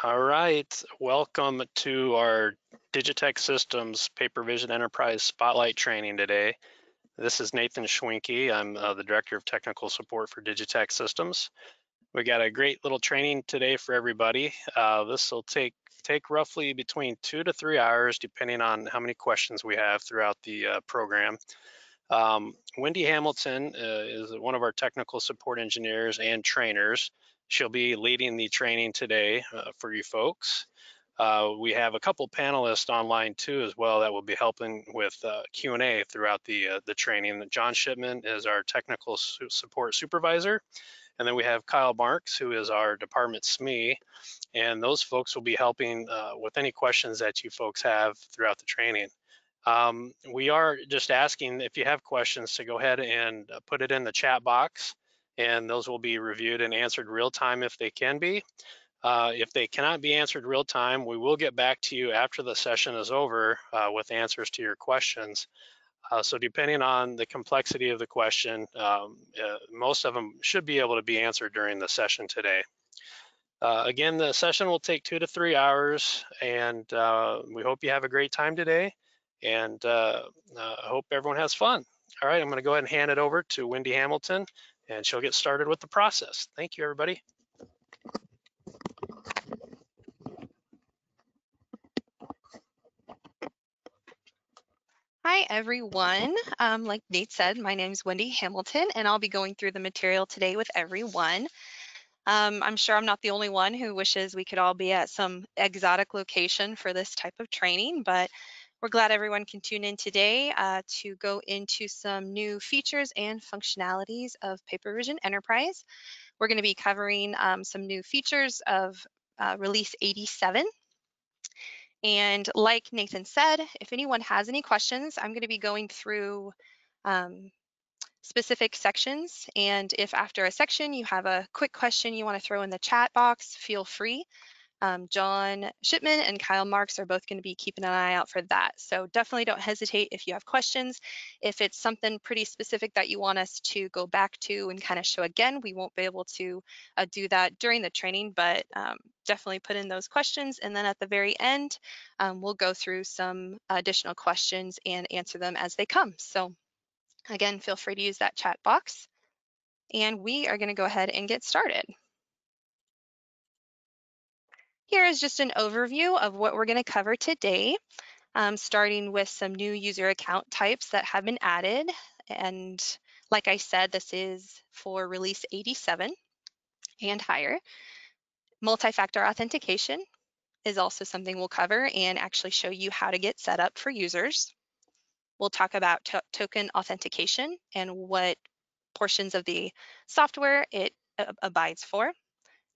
All right, welcome to our Digitech Systems PaperVision Enterprise Spotlight training today. This is Nathan Schwinke. I'm uh, the Director of Technical Support for Digitech Systems. We got a great little training today for everybody. Uh, this will take take roughly between two to three hours, depending on how many questions we have throughout the uh, program. Um, Wendy Hamilton uh, is one of our technical support engineers and trainers. She'll be leading the training today uh, for you folks. Uh, we have a couple panelists online too as well that will be helping with uh, Q&A throughout the, uh, the training. John Shipman is our technical su support supervisor. And then we have Kyle Marks, who is our department SME. And those folks will be helping uh, with any questions that you folks have throughout the training. Um, we are just asking if you have questions to go ahead and uh, put it in the chat box and those will be reviewed and answered real time if they can be. Uh, if they cannot be answered real time, we will get back to you after the session is over uh, with answers to your questions. Uh, so depending on the complexity of the question, um, uh, most of them should be able to be answered during the session today. Uh, again, the session will take two to three hours and uh, we hope you have a great time today and I hope everyone has fun. All right, I'm gonna go ahead and hand it over to Wendy Hamilton and she'll get started with the process. Thank you, everybody. Hi, everyone. Um, like Nate said, my name is Wendy Hamilton, and I'll be going through the material today with everyone. Um, I'm sure I'm not the only one who wishes we could all be at some exotic location for this type of training, but we're glad everyone can tune in today uh, to go into some new features and functionalities of PaperVision Enterprise. We're going to be covering um, some new features of uh, release 87. And like Nathan said, if anyone has any questions, I'm going to be going through um, specific sections. And if after a section you have a quick question you want to throw in the chat box, feel free. Um, John Shipman and Kyle Marks are both going to be keeping an eye out for that. So definitely don't hesitate if you have questions. If it's something pretty specific that you want us to go back to and kind of show again, we won't be able to uh, do that during the training, but um, definitely put in those questions. And then at the very end, um, we'll go through some additional questions and answer them as they come. So again, feel free to use that chat box. And we are going to go ahead and get started. Here is just an overview of what we're going to cover today, um, starting with some new user account types that have been added. And like I said, this is for release 87 and higher. Multi-factor authentication is also something we'll cover and actually show you how to get set up for users. We'll talk about to token authentication and what portions of the software it abides for.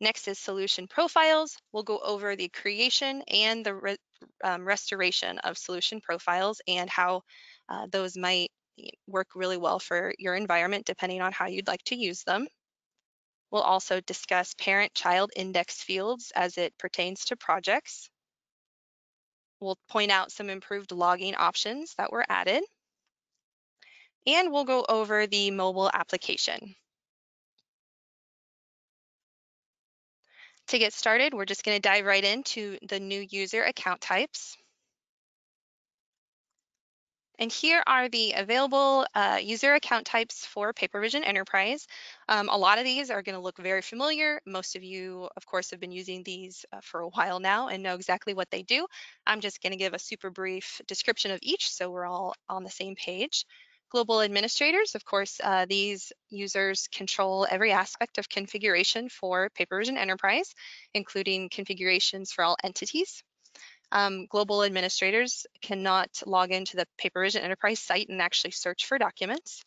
Next is solution profiles. We'll go over the creation and the re um, restoration of solution profiles and how uh, those might work really well for your environment depending on how you'd like to use them. We'll also discuss parent-child index fields as it pertains to projects. We'll point out some improved logging options that were added. And we'll go over the mobile application. To get started, we're just going to dive right into the new user account types. And here are the available uh, user account types for PaperVision Enterprise. Um, a lot of these are going to look very familiar. Most of you, of course, have been using these uh, for a while now and know exactly what they do. I'm just going to give a super brief description of each so we're all on the same page. Global administrators, of course, uh, these users control every aspect of configuration for PaperVision Enterprise, including configurations for all entities. Um, global administrators cannot log into the PaperVision Enterprise site and actually search for documents.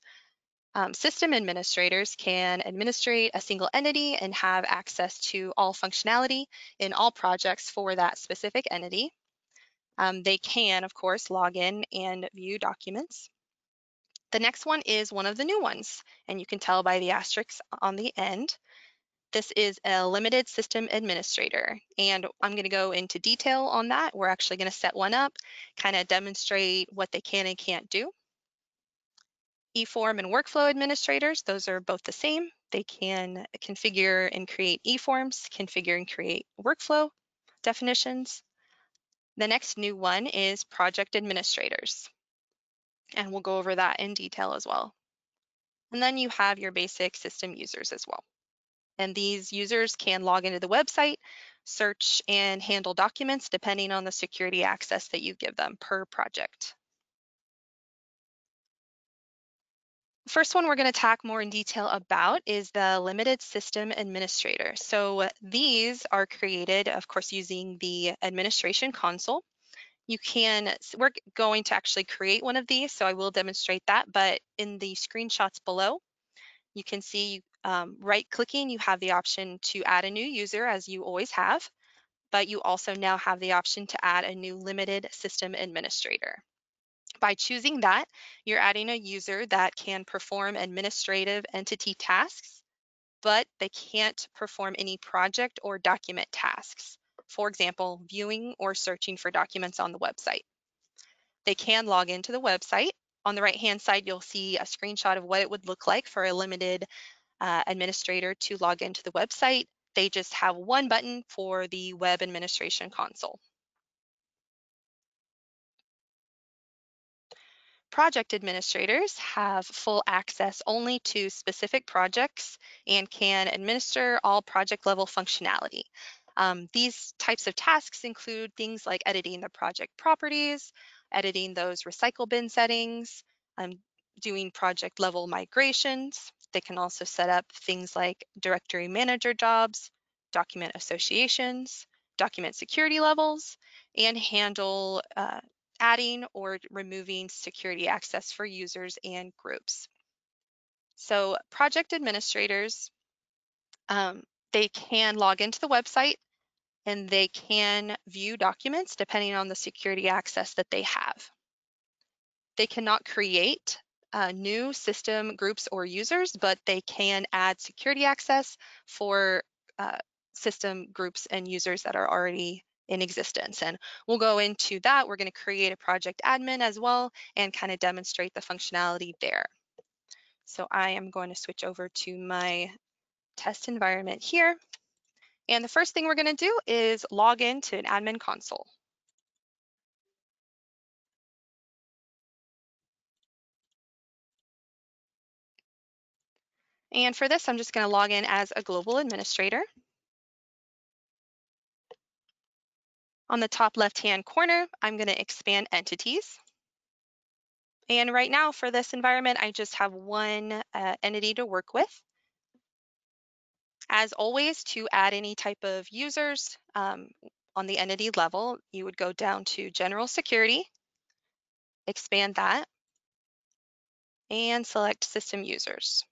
Um, system administrators can administrate a single entity and have access to all functionality in all projects for that specific entity. Um, they can, of course, log in and view documents. The next one is one of the new ones, and you can tell by the asterisks on the end. This is a limited system administrator, and I'm gonna go into detail on that. We're actually gonna set one up, kind of demonstrate what they can and can't do. eForm and workflow administrators, those are both the same. They can configure and create eForms, configure and create workflow. definitions. The next new one is project administrators. And we'll go over that in detail as well. And then you have your basic system users as well. And these users can log into the website, search and handle documents depending on the security access that you give them per project. First one we're going to talk more in detail about is the limited system administrator. So these are created, of course, using the administration console. You can, we're going to actually create one of these, so I will demonstrate that, but in the screenshots below, you can see um, right clicking, you have the option to add a new user as you always have, but you also now have the option to add a new limited system administrator. By choosing that, you're adding a user that can perform administrative entity tasks, but they can't perform any project or document tasks. For example, viewing or searching for documents on the website. They can log into the website. On the right-hand side, you'll see a screenshot of what it would look like for a limited uh, administrator to log into the website. They just have one button for the web administration console. Project administrators have full access only to specific projects and can administer all project level functionality. Um, these types of tasks include things like editing the project properties, editing those recycle bin settings, um, doing project level migrations. They can also set up things like directory manager jobs, document associations, document security levels, and handle uh, adding or removing security access for users and groups. So project administrators, um, they can log into the website and they can view documents depending on the security access that they have. They cannot create uh, new system groups or users, but they can add security access for uh, system groups and users that are already in existence. And we'll go into that. We're going to create a project admin as well and kind of demonstrate the functionality there. So I am going to switch over to my test environment here. And the first thing we're going to do is log into an admin console. And for this, I'm just going to log in as a global administrator. On the top left-hand corner, I'm going to expand entities. And right now for this environment, I just have one uh, entity to work with. As always, to add any type of users um, on the entity level, you would go down to General Security, expand that, and select System Users.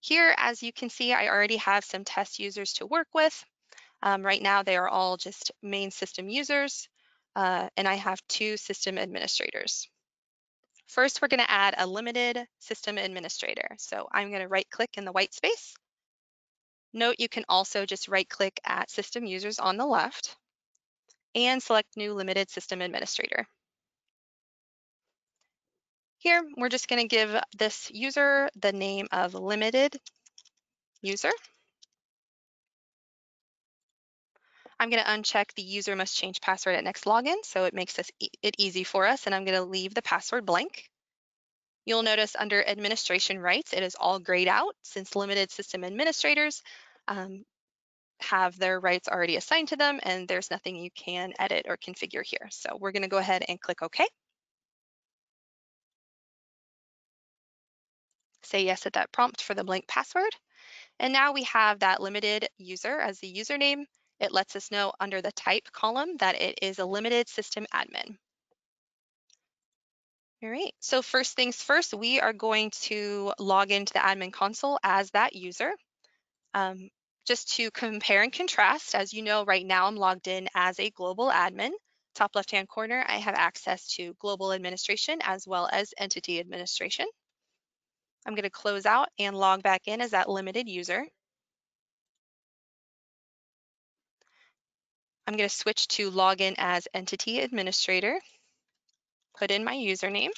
Here, as you can see, I already have some test users to work with. Um, right now, they are all just main system users, uh, and I have two system administrators. First, we're going to add a limited system administrator. So I'm going to right click in the white space. Note you can also just right click at system users on the left and select new limited system administrator. Here, we're just going to give this user the name of limited user. I'm going to uncheck the user must change password at next login, so it makes e it easy for us, and I'm going to leave the password blank. You'll notice under administration rights, it is all grayed out since limited system administrators um, have their rights already assigned to them and there's nothing you can edit or configure here. So we're gonna go ahead and click OK. Say yes at that prompt for the blank password. And now we have that limited user as the username it lets us know under the type column that it is a limited system admin. All right, so first things first, we are going to log into the admin console as that user. Um, just to compare and contrast, as you know, right now I'm logged in as a global admin. Top left-hand corner, I have access to global administration as well as entity administration. I'm gonna close out and log back in as that limited user. I'm going to switch to login as entity administrator, put in my username.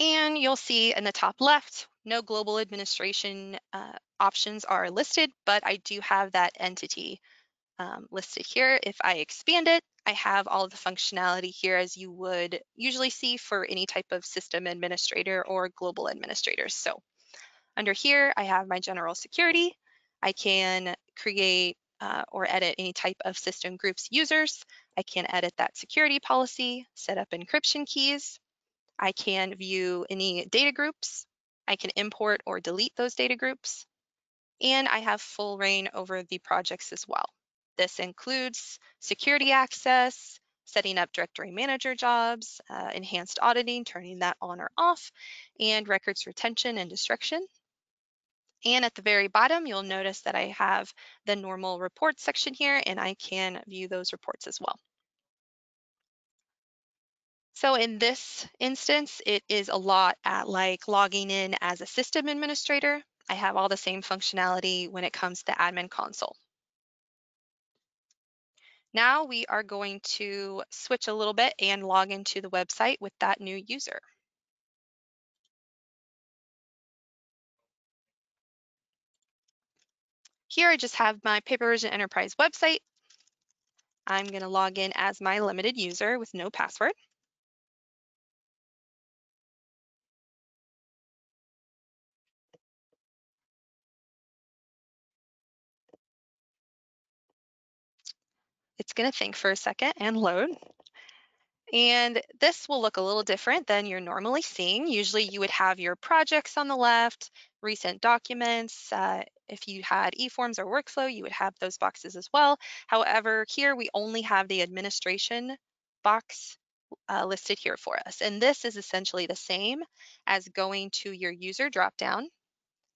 And you'll see in the top left, no global administration uh, options are listed, but I do have that entity um, listed here. If I expand it, I have all the functionality here as you would usually see for any type of system administrator or global administrators. So under here, I have my general security. I can create uh, or edit any type of system groups users. I can edit that security policy, set up encryption keys, I can view any data groups. I can import or delete those data groups. And I have full reign over the projects as well. This includes security access, setting up directory manager jobs, uh, enhanced auditing, turning that on or off, and records retention and destruction. And at the very bottom, you'll notice that I have the normal reports section here, and I can view those reports as well. So in this instance, it is a lot at like logging in as a system administrator. I have all the same functionality when it comes to admin console. Now we are going to switch a little bit and log into the website with that new user. Here I just have my Paper PaperVision Enterprise website. I'm going to log in as my limited user with no password. It's going to think for a second and load. And this will look a little different than you're normally seeing. Usually you would have your projects on the left, recent documents. Uh, if you had eForms or workflow, you would have those boxes as well. However, here we only have the administration box uh, listed here for us. And this is essentially the same as going to your user dropdown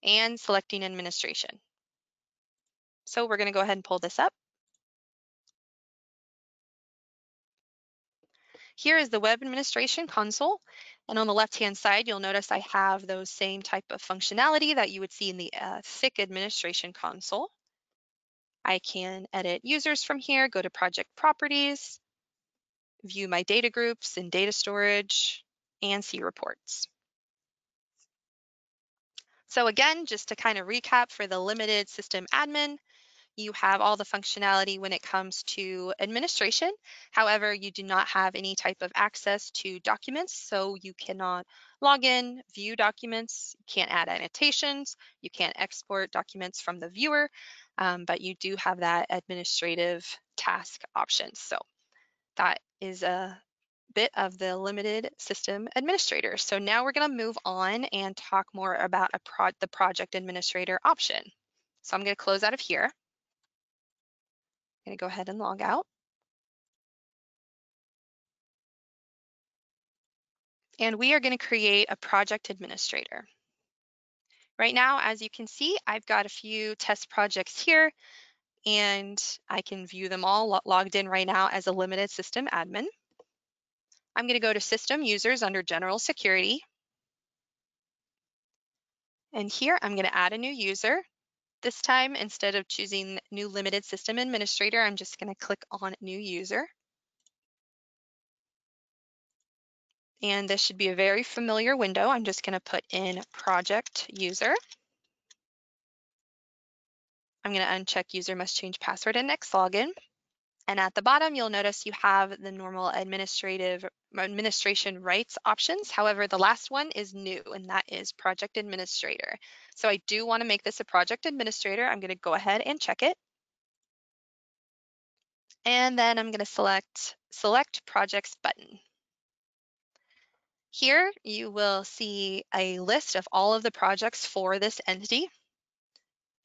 and selecting administration. So we're going to go ahead and pull this up. Here is the web administration console. And on the left-hand side, you'll notice I have those same type of functionality that you would see in the uh, thick administration console. I can edit users from here, go to project properties, view my data groups and data storage, and see reports. So again, just to kind of recap for the limited system admin, you have all the functionality when it comes to administration. However, you do not have any type of access to documents, so you cannot log in, view documents, you can't add annotations, you can't export documents from the viewer, um, but you do have that administrative task option. So that is a bit of the limited system administrator. So now we're going to move on and talk more about pro the project administrator option. So I'm going to close out of here. I'm going to go ahead and log out. And we are going to create a project administrator. Right now, as you can see, I've got a few test projects here and I can view them all logged in right now as a limited system admin. I'm going to go to system users under general security. And here I'm going to add a new user. This time, instead of choosing new limited system administrator, I'm just gonna click on new user. And this should be a very familiar window. I'm just gonna put in project user. I'm gonna uncheck user must change password and next login. And at the bottom, you'll notice you have the normal administrative administration rights options. However, the last one is new and that is project administrator. So I do wanna make this a project administrator. I'm gonna go ahead and check it. And then I'm gonna select select projects button. Here you will see a list of all of the projects for this entity.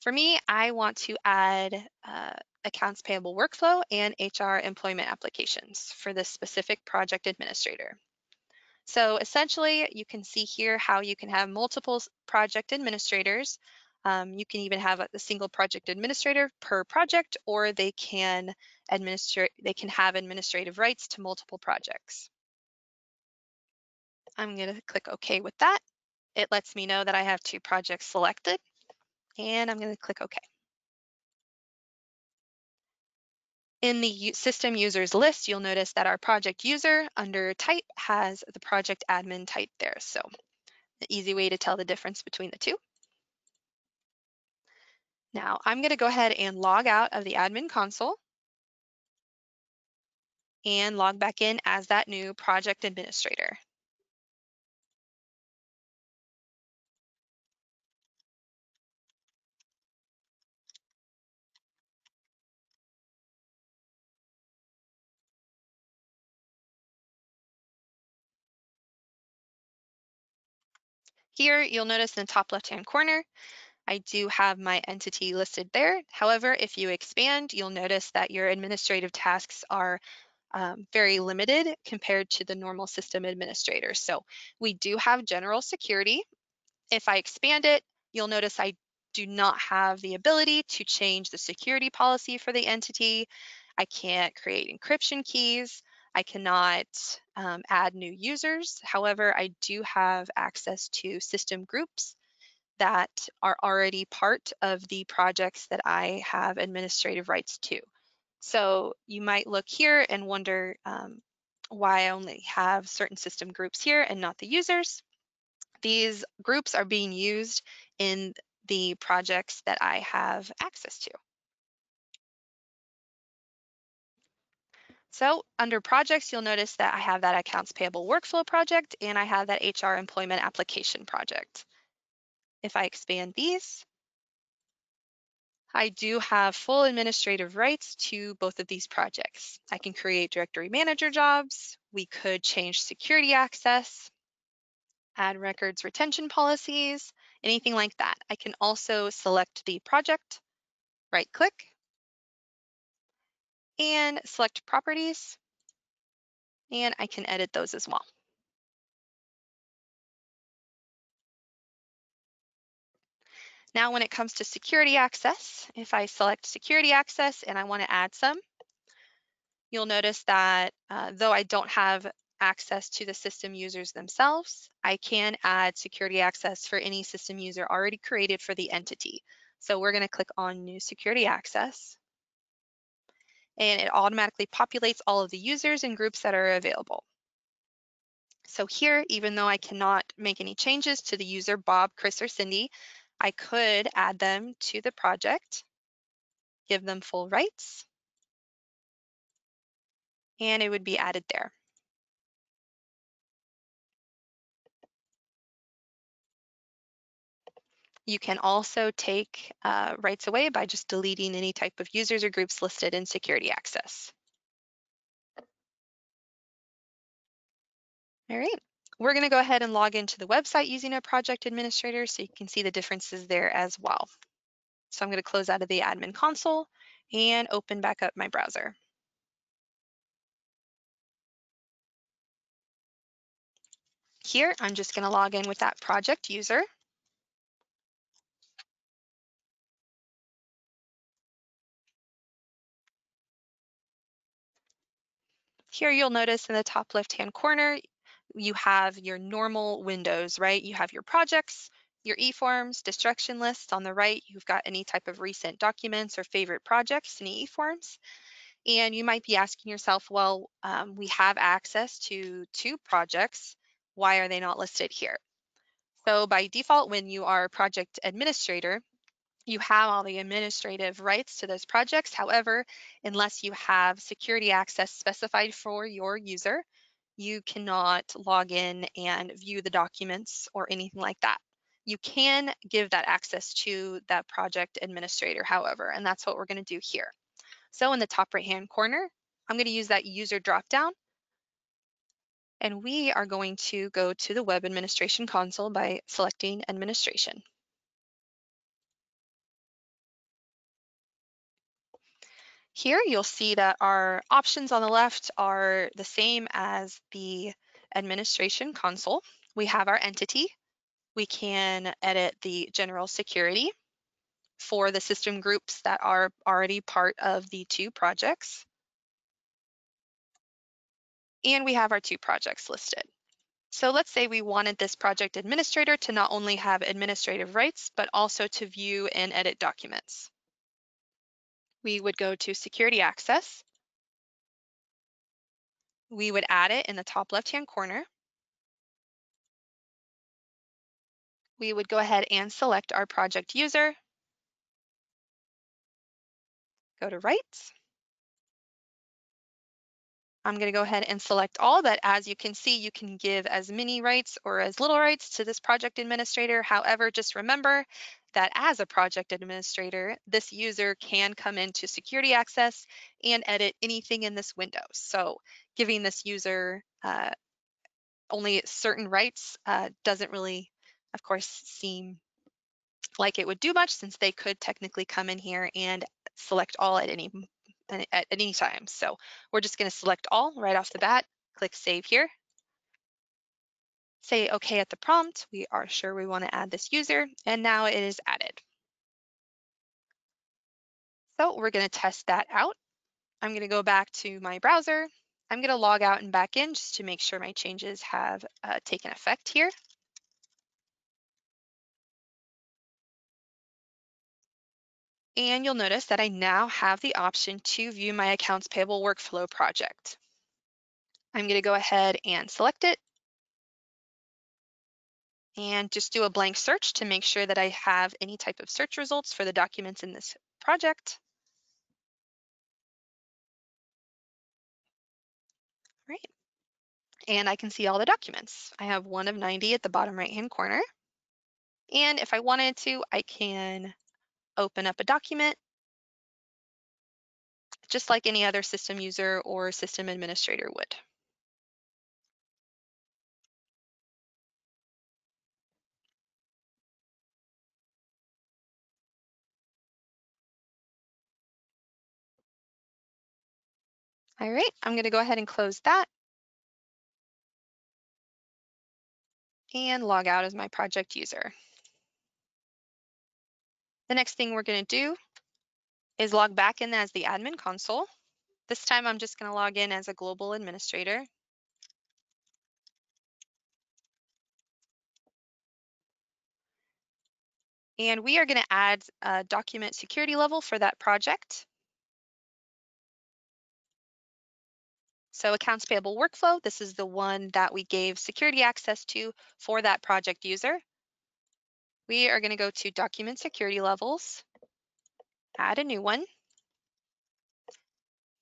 For me, I want to add uh, accounts payable workflow and HR employment applications for this specific project administrator. So essentially, you can see here how you can have multiple project administrators. Um, you can even have a, single project administrator per project, or they can administrate, they can have administrative rights to multiple projects. I'm gonna click OK with that. It lets me know that I have two projects selected, and I'm gonna click OK. In the system users list, you'll notice that our project user under type has the project admin type there. So An easy way to tell the difference between the two. Now I'm going to go ahead and log out of the admin console and log back in as that new project administrator. Here, you'll notice in the top left-hand corner, I do have my entity listed there. However, if you expand, you'll notice that your administrative tasks are um, very limited compared to the normal system administrator. So we do have general security. If I expand it, you'll notice I do not have the ability to change the security policy for the entity. I can't create encryption keys. I cannot um, add new users. However, I do have access to system groups that are already part of the projects that I have administrative rights to. So you might look here and wonder um, why I only have certain system groups here and not the users. These groups are being used in the projects that I have access to. So under projects, you'll notice that I have that accounts payable workflow project and I have that HR employment application project. If I expand these, I do have full administrative rights to both of these projects. I can create directory manager jobs. We could change security access, add records retention policies, anything like that. I can also select the project, right click, and select properties, and I can edit those as well. Now, when it comes to security access, if I select security access and I want to add some, you'll notice that uh, though I don't have access to the system users themselves, I can add security access for any system user already created for the entity. So we're going to click on new security access and it automatically populates all of the users and groups that are available. So here, even though I cannot make any changes to the user Bob, Chris, or Cindy, I could add them to the project, give them full rights, and it would be added there. You can also take uh, rights away by just deleting any type of users or groups listed in security access. All right, we're gonna go ahead and log into the website using a project administrator so you can see the differences there as well. So I'm gonna close out of the admin console and open back up my browser. Here, I'm just gonna log in with that project user. Here you'll notice in the top left-hand corner, you have your normal windows, right? You have your projects, your eForms, destruction lists. On the right, you've got any type of recent documents or favorite projects in eForms. And you might be asking yourself, well, um, we have access to two projects. Why are they not listed here? So by default, when you are project administrator, you have all the administrative rights to those projects. However, unless you have security access specified for your user, you cannot log in and view the documents or anything like that. You can give that access to that project administrator, however, and that's what we're gonna do here. So in the top right-hand corner, I'm gonna use that user dropdown and we are going to go to the web administration console by selecting administration. Here you'll see that our options on the left are the same as the administration console. We have our entity. We can edit the general security for the system groups that are already part of the two projects. And we have our two projects listed. So let's say we wanted this project administrator to not only have administrative rights, but also to view and edit documents we would go to security access. We would add it in the top left-hand corner. we would go ahead and select our project user. Go to rights. I'm going to go ahead and select all, but as you can see, you can give as many rights or as little rights to this project administrator. However, just remember that as a project administrator, this user can come into security access and edit anything in this window. So giving this user uh, only certain rights uh, doesn't really, of course, seem like it would do much since they could technically come in here and select all at any at any time. So we're just going to select all right off the bat, click save here. Say okay at the prompt. We are sure we want to add this user and now it is added. So we're going to test that out. I'm going to go back to my browser. I'm going to log out and back in just to make sure my changes have uh, taken effect here. And you'll notice that I now have the option to view my accounts payable workflow project. I'm going to go ahead and select it and just do a blank search to make sure that I have any type of search results for the documents in this project. Right. And I can see all the documents. I have one of 90 at the bottom right hand corner. And if I wanted to, I can open up a document, just like any other system user or system administrator would. All right, I'm going to go ahead and close that. And log out as my project user. The next thing we're going to do is log back in as the admin console. This time I'm just going to log in as a global administrator. And we are going to add a document security level for that project. So accounts payable workflow, this is the one that we gave security access to for that project user. We are going to go to document security levels, add a new one.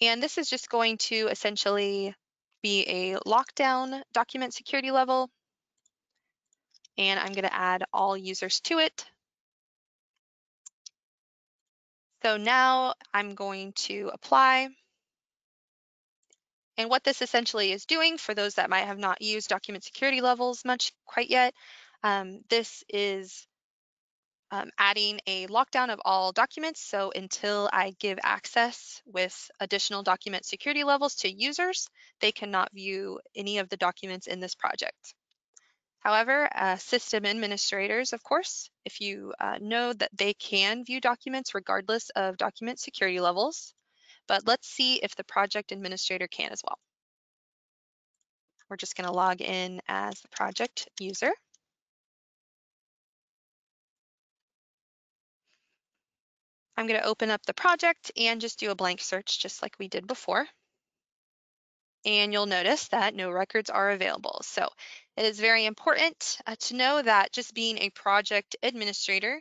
And this is just going to essentially be a lockdown document security level. And I'm going to add all users to it. So now I'm going to apply. And what this essentially is doing for those that might have not used document security levels much quite yet, um, this is um, adding a lockdown of all documents. So until I give access with additional document security levels to users, they cannot view any of the documents in this project. However, uh, system administrators, of course, if you uh, know that they can view documents regardless of document security levels, but let's see if the project administrator can as well. We're just gonna log in as the project user. I'm going to open up the project and just do a blank search just like we did before. And you'll notice that no records are available. So it is very important uh, to know that just being a project administrator,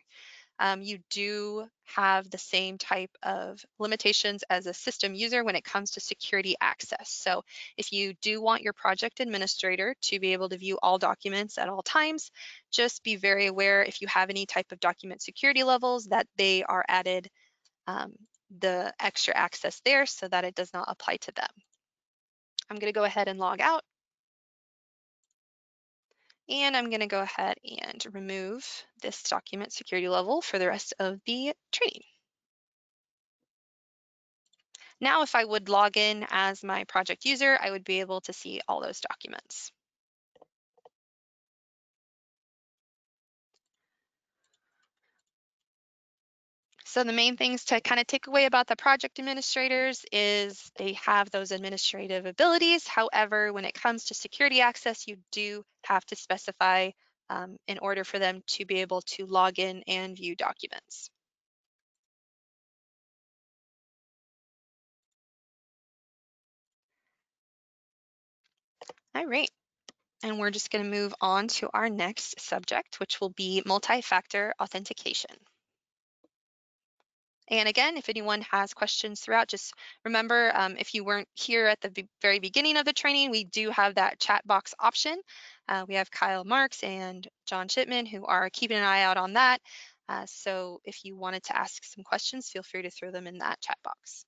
um, you do have the same type of limitations as a system user when it comes to security access. So if you do want your project administrator to be able to view all documents at all times, just be very aware if you have any type of document security levels that they are added um, the extra access there so that it does not apply to them. I'm going to go ahead and log out. And I'm going to go ahead and remove this document security level for the rest of the training. Now, if I would log in as my project user, I would be able to see all those documents. So the main things to kind of take away about the project administrators is they have those administrative abilities. However, when it comes to security access, you do have to specify um, in order for them to be able to log in and view documents. All right. And we're just gonna move on to our next subject, which will be multi-factor authentication. And again, if anyone has questions throughout, just remember um, if you weren't here at the very beginning of the training, we do have that chat box option. Uh, we have Kyle Marks and John Shipman who are keeping an eye out on that. Uh, so if you wanted to ask some questions, feel free to throw them in that chat box.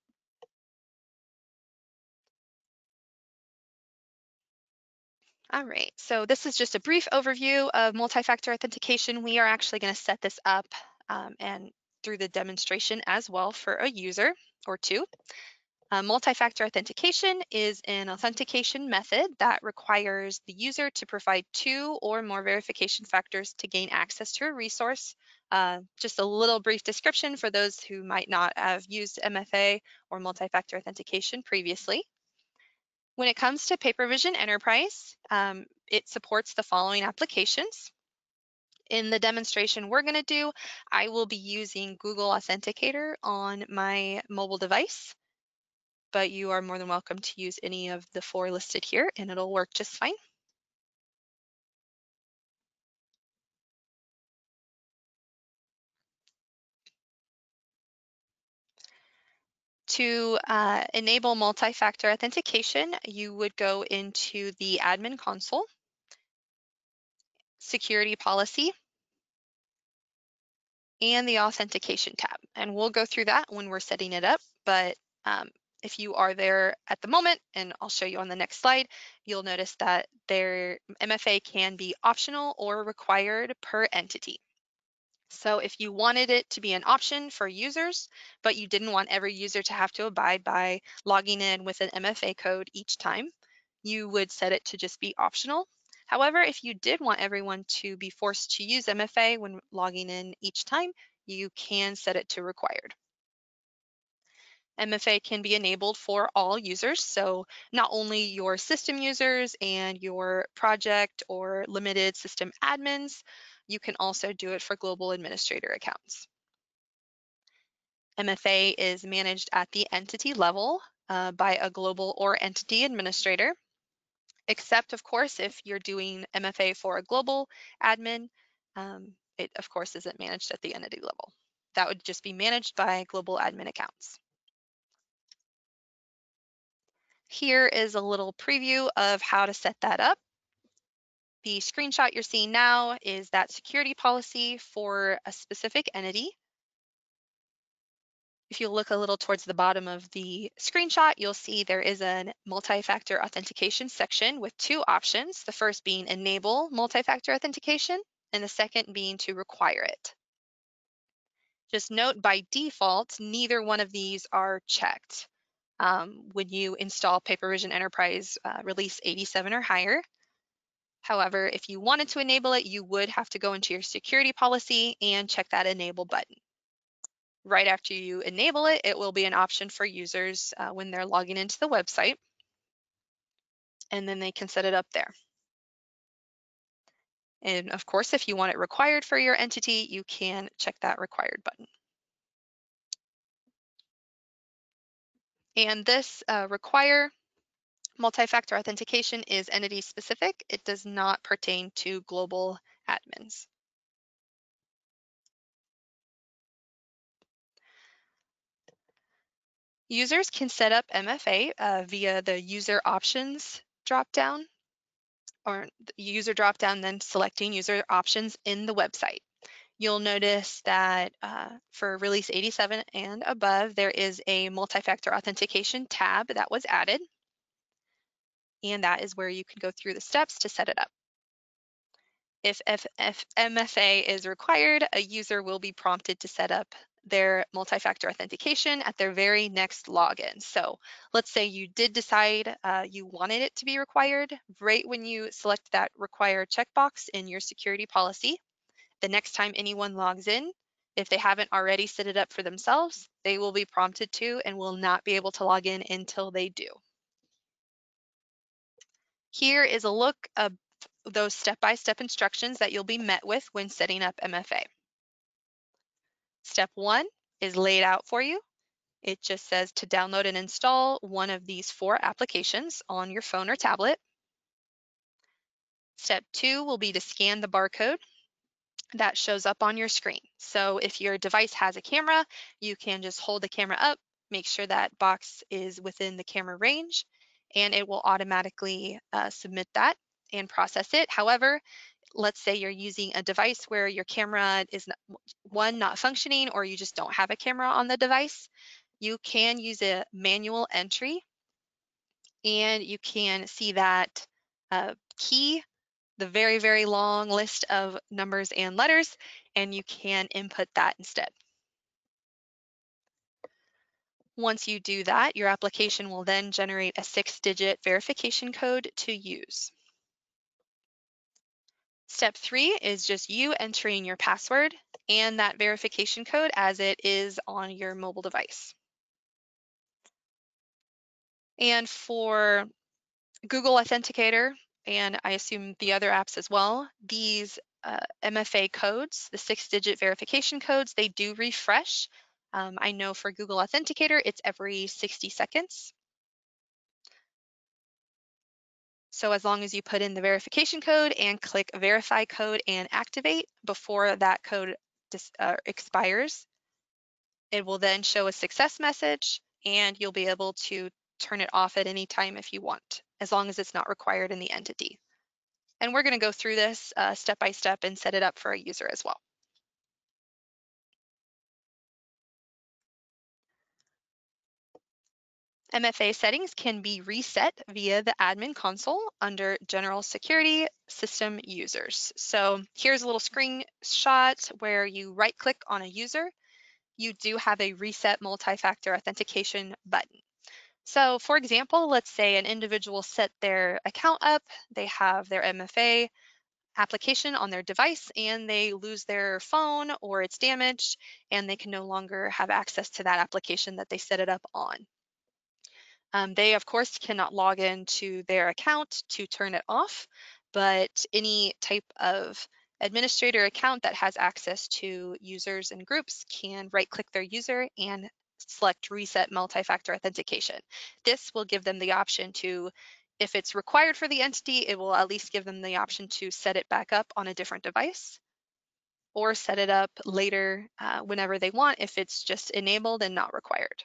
All right, so this is just a brief overview of multi-factor authentication. We are actually going to set this up um, and through the demonstration as well for a user or two. Uh, multi-factor authentication is an authentication method that requires the user to provide two or more verification factors to gain access to a resource. Uh, just a little brief description for those who might not have used MFA or multi-factor authentication previously. When it comes to PaperVision Enterprise, um, it supports the following applications. In the demonstration we're going to do, I will be using Google Authenticator on my mobile device, but you are more than welcome to use any of the four listed here and it'll work just fine. To uh, enable multi-factor authentication, you would go into the admin console, security policy, and the authentication tab. And we'll go through that when we're setting it up. But um, if you are there at the moment, and I'll show you on the next slide, you'll notice that their MFA can be optional or required per entity. So if you wanted it to be an option for users, but you didn't want every user to have to abide by logging in with an MFA code each time, you would set it to just be optional. However, if you did want everyone to be forced to use MFA when logging in each time, you can set it to required. MFA can be enabled for all users, so not only your system users and your project or limited system admins, you can also do it for global administrator accounts. MFA is managed at the entity level uh, by a global or entity administrator, except of course if you're doing MFA for a global admin, um, it of course isn't managed at the entity level. That would just be managed by global admin accounts. Here is a little preview of how to set that up. The screenshot you're seeing now is that security policy for a specific entity. If you look a little towards the bottom of the screenshot, you'll see there is a multi-factor authentication section with two options. The first being enable multi-factor authentication and the second being to require it. Just note by default, neither one of these are checked um, when you install PaperVision Enterprise uh, release 87 or higher. However, if you wanted to enable it, you would have to go into your security policy and check that enable button. Right after you enable it, it will be an option for users uh, when they're logging into the website. And then they can set it up there. And of course, if you want it required for your entity, you can check that required button. And this uh, require multi-factor authentication is entity specific. It does not pertain to global admins. Users can set up MFA uh, via the user options dropdown or user dropdown, then selecting user options in the website you'll notice that uh, for release 87 and above, there is a multi-factor authentication tab that was added. And that is where you can go through the steps to set it up. If, if, if MFA is required, a user will be prompted to set up their multi-factor authentication at their very next login. So let's say you did decide uh, you wanted it to be required, right when you select that require checkbox in your security policy, the next time anyone logs in, if they haven't already set it up for themselves, they will be prompted to and will not be able to log in until they do. Here is a look of those step-by-step -step instructions that you'll be met with when setting up MFA. Step one is laid out for you. It just says to download and install one of these four applications on your phone or tablet. Step two will be to scan the barcode that shows up on your screen. So if your device has a camera, you can just hold the camera up, make sure that box is within the camera range, and it will automatically uh, submit that and process it. However, let's say you're using a device where your camera is not, one not functioning or you just don't have a camera on the device, you can use a manual entry and you can see that uh, key the very, very long list of numbers and letters, and you can input that instead. Once you do that, your application will then generate a six-digit verification code to use. Step three is just you entering your password and that verification code as it is on your mobile device. And for Google Authenticator, and I assume the other apps as well, these uh, MFA codes, the six digit verification codes, they do refresh. Um, I know for Google Authenticator, it's every 60 seconds. So as long as you put in the verification code and click verify code and activate before that code uh, expires, it will then show a success message and you'll be able to turn it off at any time if you want, as long as it's not required in the entity. And we're gonna go through this uh, step by step and set it up for a user as well. MFA settings can be reset via the admin console under general security system users. So here's a little screenshot where you right click on a user. You do have a reset multi-factor authentication button. So for example, let's say an individual set their account up, they have their MFA application on their device and they lose their phone or it's damaged and they can no longer have access to that application that they set it up on. Um, they of course cannot log into their account to turn it off, but any type of administrator account that has access to users and groups can right click their user and select reset multi-factor authentication. This will give them the option to, if it's required for the entity, it will at least give them the option to set it back up on a different device or set it up later uh, whenever they want if it's just enabled and not required.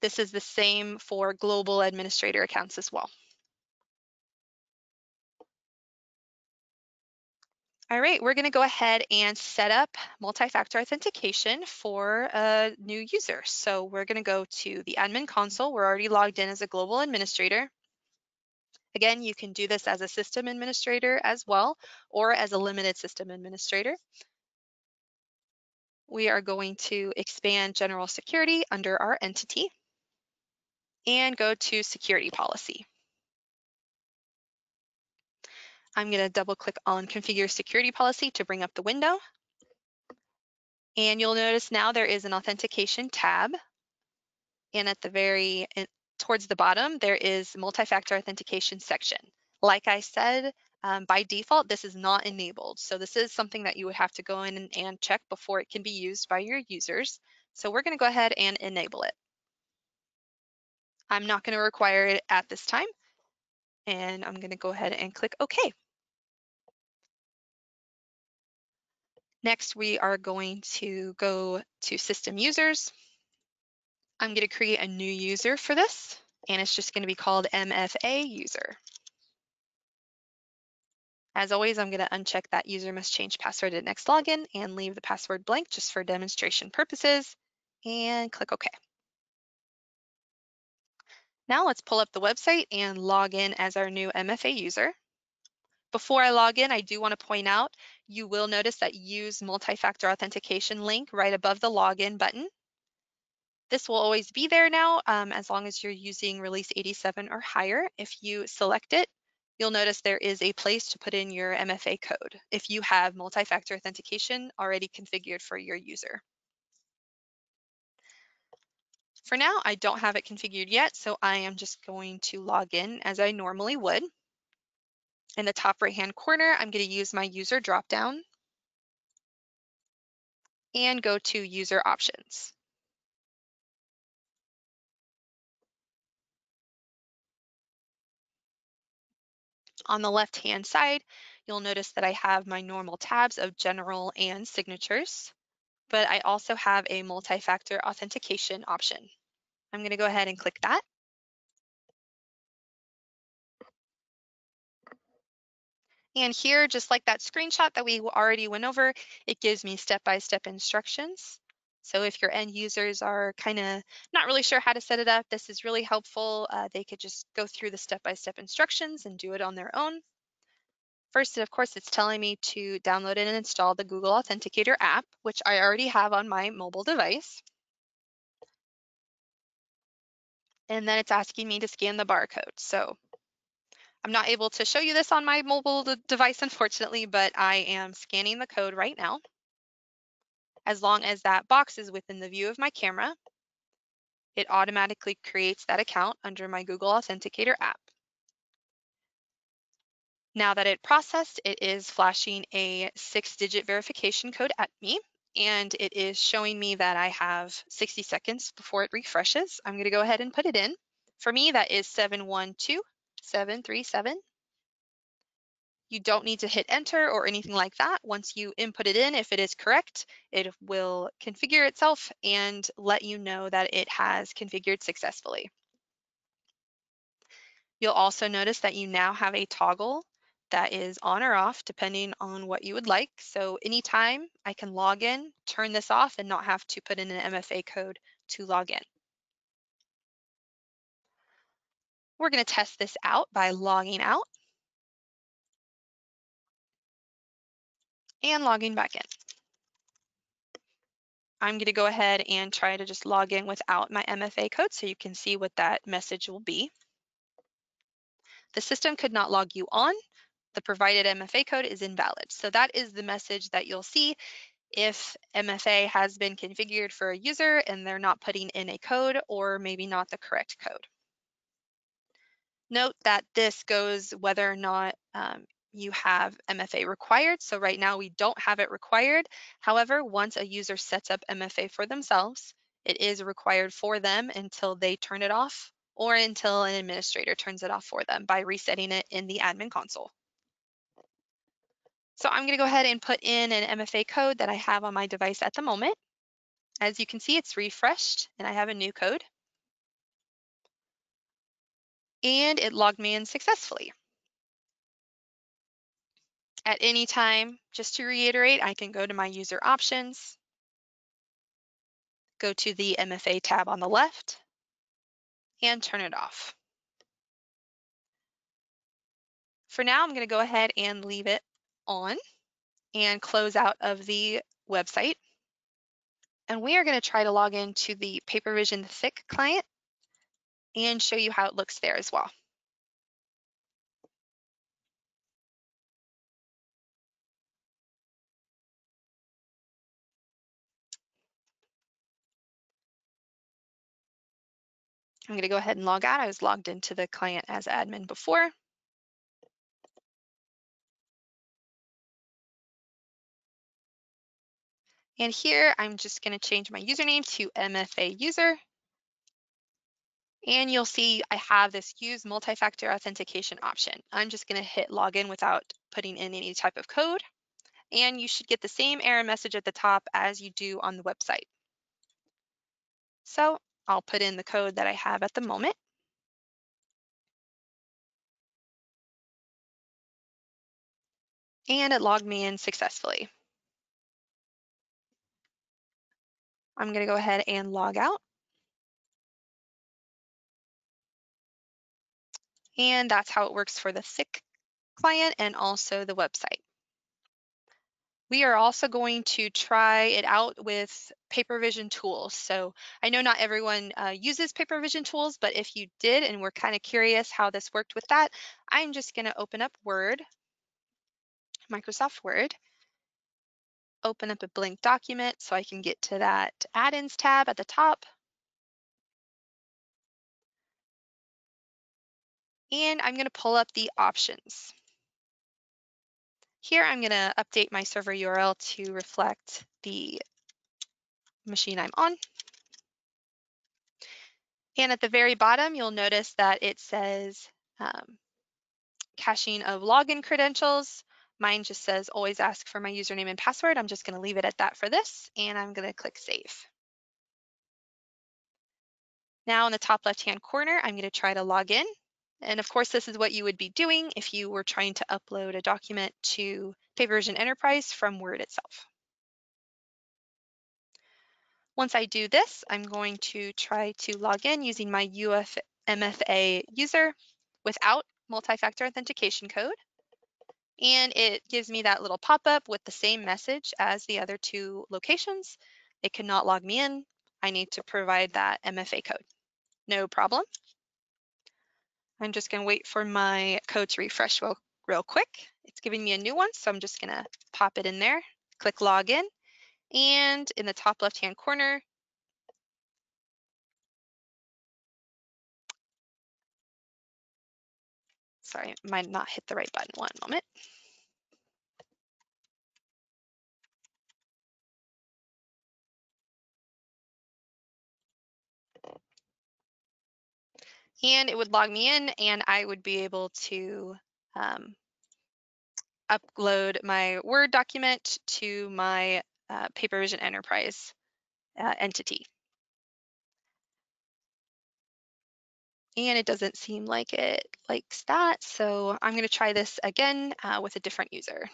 This is the same for global administrator accounts as well. All right, we're gonna go ahead and set up multi-factor authentication for a new user. So we're gonna go to the admin console. We're already logged in as a global administrator. Again, you can do this as a system administrator as well, or as a limited system administrator. We are going to expand general security under our entity and go to security policy. I'm going to double click on configure security policy to bring up the window. And you'll notice now there is an authentication tab. And at the very, towards the bottom, there is multi-factor authentication section. Like I said, um, by default, this is not enabled. So this is something that you would have to go in and, and check before it can be used by your users. So we're gonna go ahead and enable it. I'm not gonna require it at this time. And I'm gonna go ahead and click OK. Next, we are going to go to system users. I'm going to create a new user for this, and it's just going to be called MFA user. As always, I'm going to uncheck that user must change password at next login and leave the password blank just for demonstration purposes and click OK. Now let's pull up the website and log in as our new MFA user. Before I log in, I do want to point out, you will notice that use multi-factor authentication link right above the login button. This will always be there now um, as long as you're using release 87 or higher. If you select it, you'll notice there is a place to put in your MFA code if you have multi-factor authentication already configured for your user. For now, I don't have it configured yet, so I am just going to log in as I normally would. In the top right-hand corner, I'm going to use my user dropdown and go to user options. On the left-hand side, you'll notice that I have my normal tabs of general and signatures, but I also have a multi-factor authentication option. I'm gonna go ahead and click that. And here, just like that screenshot that we already went over, it gives me step-by-step -step instructions. So if your end users are kind of not really sure how to set it up, this is really helpful. Uh, they could just go through the step-by-step -step instructions and do it on their own. First, of course, it's telling me to download and install the Google Authenticator app, which I already have on my mobile device. And then it's asking me to scan the barcode. So I'm not able to show you this on my mobile device, unfortunately, but I am scanning the code right now. As long as that box is within the view of my camera, it automatically creates that account under my Google Authenticator app. Now that it processed, it is flashing a six digit verification code at me and it is showing me that I have 60 seconds before it refreshes. I'm gonna go ahead and put it in. For me, that is 712737. You don't need to hit enter or anything like that. Once you input it in, if it is correct, it will configure itself and let you know that it has configured successfully. You'll also notice that you now have a toggle that is on or off depending on what you would like. So anytime I can log in, turn this off and not have to put in an MFA code to log in. We're going to test this out by logging out. and logging back in. I'm going to go ahead and try to just log in without my MFA code so you can see what that message will be. The system could not log you on. The provided MFA code is invalid. So that is the message that you'll see if MFA has been configured for a user and they're not putting in a code or maybe not the correct code. Note that this goes whether or not um, you have MFA required. So right now we don't have it required. However, once a user sets up MFA for themselves, it is required for them until they turn it off or until an administrator turns it off for them by resetting it in the admin console. So I'm gonna go ahead and put in an MFA code that I have on my device at the moment. As you can see, it's refreshed and I have a new code. And it logged me in successfully. At any time, just to reiterate, I can go to my user options, go to the MFA tab on the left, and turn it off. For now, I'm going to go ahead and leave it on and close out of the website. And we are going to try to log into the PaperVision Thick client and show you how it looks there as well. I'm going to go ahead and log out. I was logged into the client as admin before. And here I'm just going to change my username to MFA user. And you'll see I have this use multi-factor authentication option. I'm just going to hit login without putting in any type of code. And you should get the same error message at the top as you do on the website. So I'll put in the code that I have at the moment. And it logged me in successfully. I'm going to go ahead and log out. And that's how it works for the thick client and also the website. We are also going to try it out with PaperVision tools. So I know not everyone uh, uses PaperVision tools, but if you did and we're kind of curious how this worked with that, I'm just going to open up Word, Microsoft Word, open up a blank document so I can get to that add-ins tab at the top. And I'm going to pull up the options. Here I'm going to update my server URL to reflect the machine I'm on. And at the very bottom, you'll notice that it says um, caching of login credentials. Mine just says always ask for my username and password. I'm just going to leave it at that for this and I'm going to click save. Now in the top left hand corner, I'm going to try to log in. And of course, this is what you would be doing if you were trying to upload a document to PaperVision Enterprise from Word itself. Once I do this, I'm going to try to log in using my UFMFA user without multi-factor authentication code. And it gives me that little pop-up with the same message as the other two locations. It cannot log me in. I need to provide that MFA code. No problem. I'm just gonna wait for my code to refresh real, real quick. It's giving me a new one, so I'm just gonna pop it in there, click login, and in the top left-hand corner, sorry, might not hit the right button, one moment. and it would log me in and I would be able to um, upload my Word document to my uh, PaperVision Enterprise uh, entity. And it doesn't seem like it likes that, so I'm going to try this again uh, with a different user.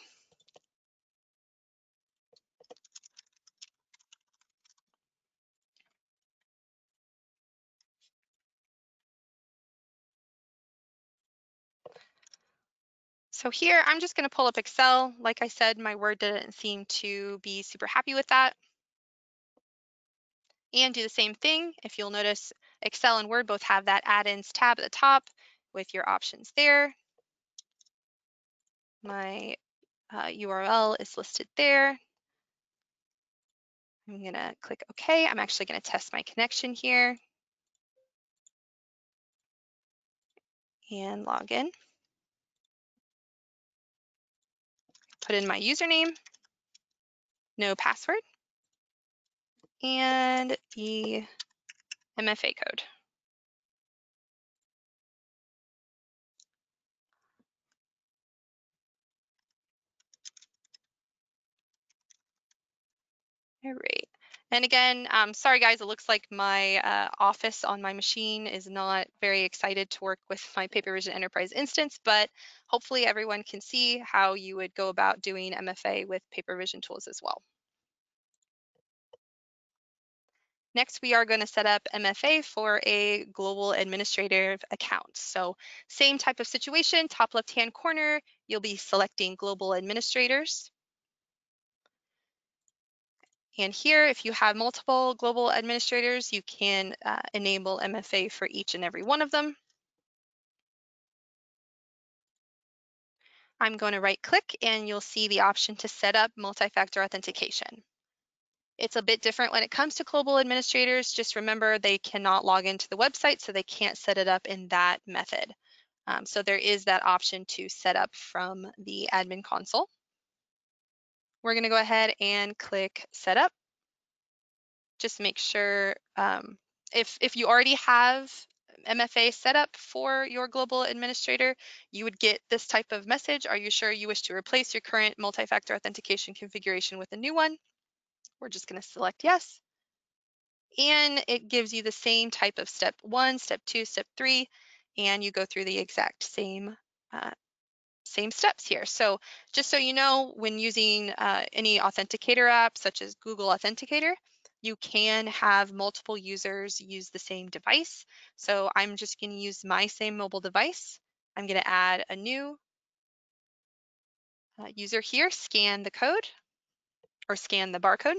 So here, I'm just going to pull up Excel. Like I said, my Word didn't seem to be super happy with that. And do the same thing. If you'll notice, Excel and Word both have that add-ins tab at the top with your options there. My uh, URL is listed there. I'm going to click OK. I'm actually going to test my connection here and log in. put in my username, no password, and the MFA code. All right. And again, um, sorry guys, it looks like my uh, office on my machine is not very excited to work with my PaperVision Enterprise instance, but hopefully everyone can see how you would go about doing MFA with PaperVision tools as well. Next, we are going to set up MFA for a global administrative account. So same type of situation, top left-hand corner, you'll be selecting global administrators. And here, if you have multiple global administrators, you can uh, enable MFA for each and every one of them. I'm going to right click and you'll see the option to set up multi-factor authentication. It's a bit different when it comes to global administrators. Just remember they cannot log into the website, so they can't set it up in that method. Um, so there is that option to set up from the admin console. We're going to go ahead and click setup. Just make sure um, if, if you already have MFA set up for your global administrator, you would get this type of message. Are you sure you wish to replace your current multi-factor authentication configuration with a new one? We're just going to select yes. And it gives you the same type of step one, step two, step three, and you go through the exact same uh, same steps here. So just so you know, when using uh, any authenticator app, such as Google Authenticator, you can have multiple users use the same device. So I'm just going to use my same mobile device. I'm going to add a new uh, user here, scan the code or scan the barcode.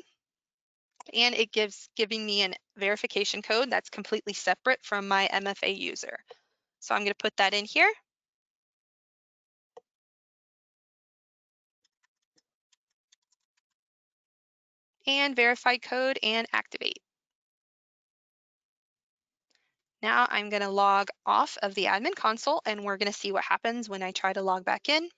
And it gives giving me an verification code that's completely separate from my MFA user. So I'm going to put that in here. and verify code and activate. Now I'm going to log off of the admin console and we're going to see what happens when I try to log back in.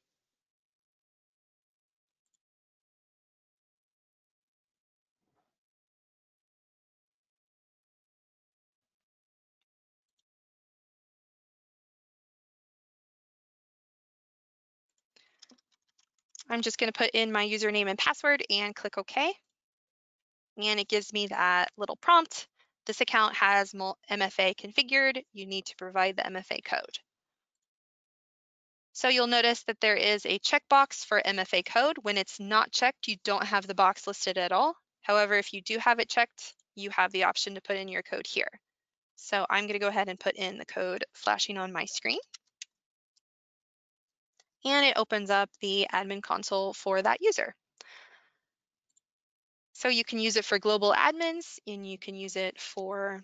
I'm just going to put in my username and password and click OK. And it gives me that little prompt. This account has MFA configured. You need to provide the MFA code. So you'll notice that there is a checkbox for MFA code. When it's not checked, you don't have the box listed at all. However, if you do have it checked, you have the option to put in your code here. So I'm going to go ahead and put in the code flashing on my screen. And it opens up the admin console for that user. So you can use it for global admins and you can use it for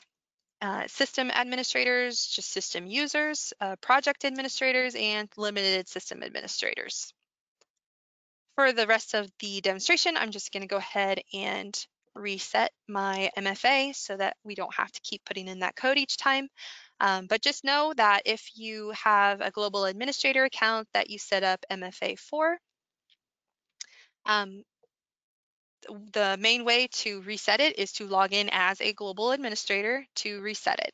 uh, system administrators, just system users, uh, project administrators, and limited system administrators. For the rest of the demonstration, I'm just gonna go ahead and reset my MFA so that we don't have to keep putting in that code each time. Um, but just know that if you have a global administrator account that you set up MFA for, um, the main way to reset it is to log in as a global administrator to reset it.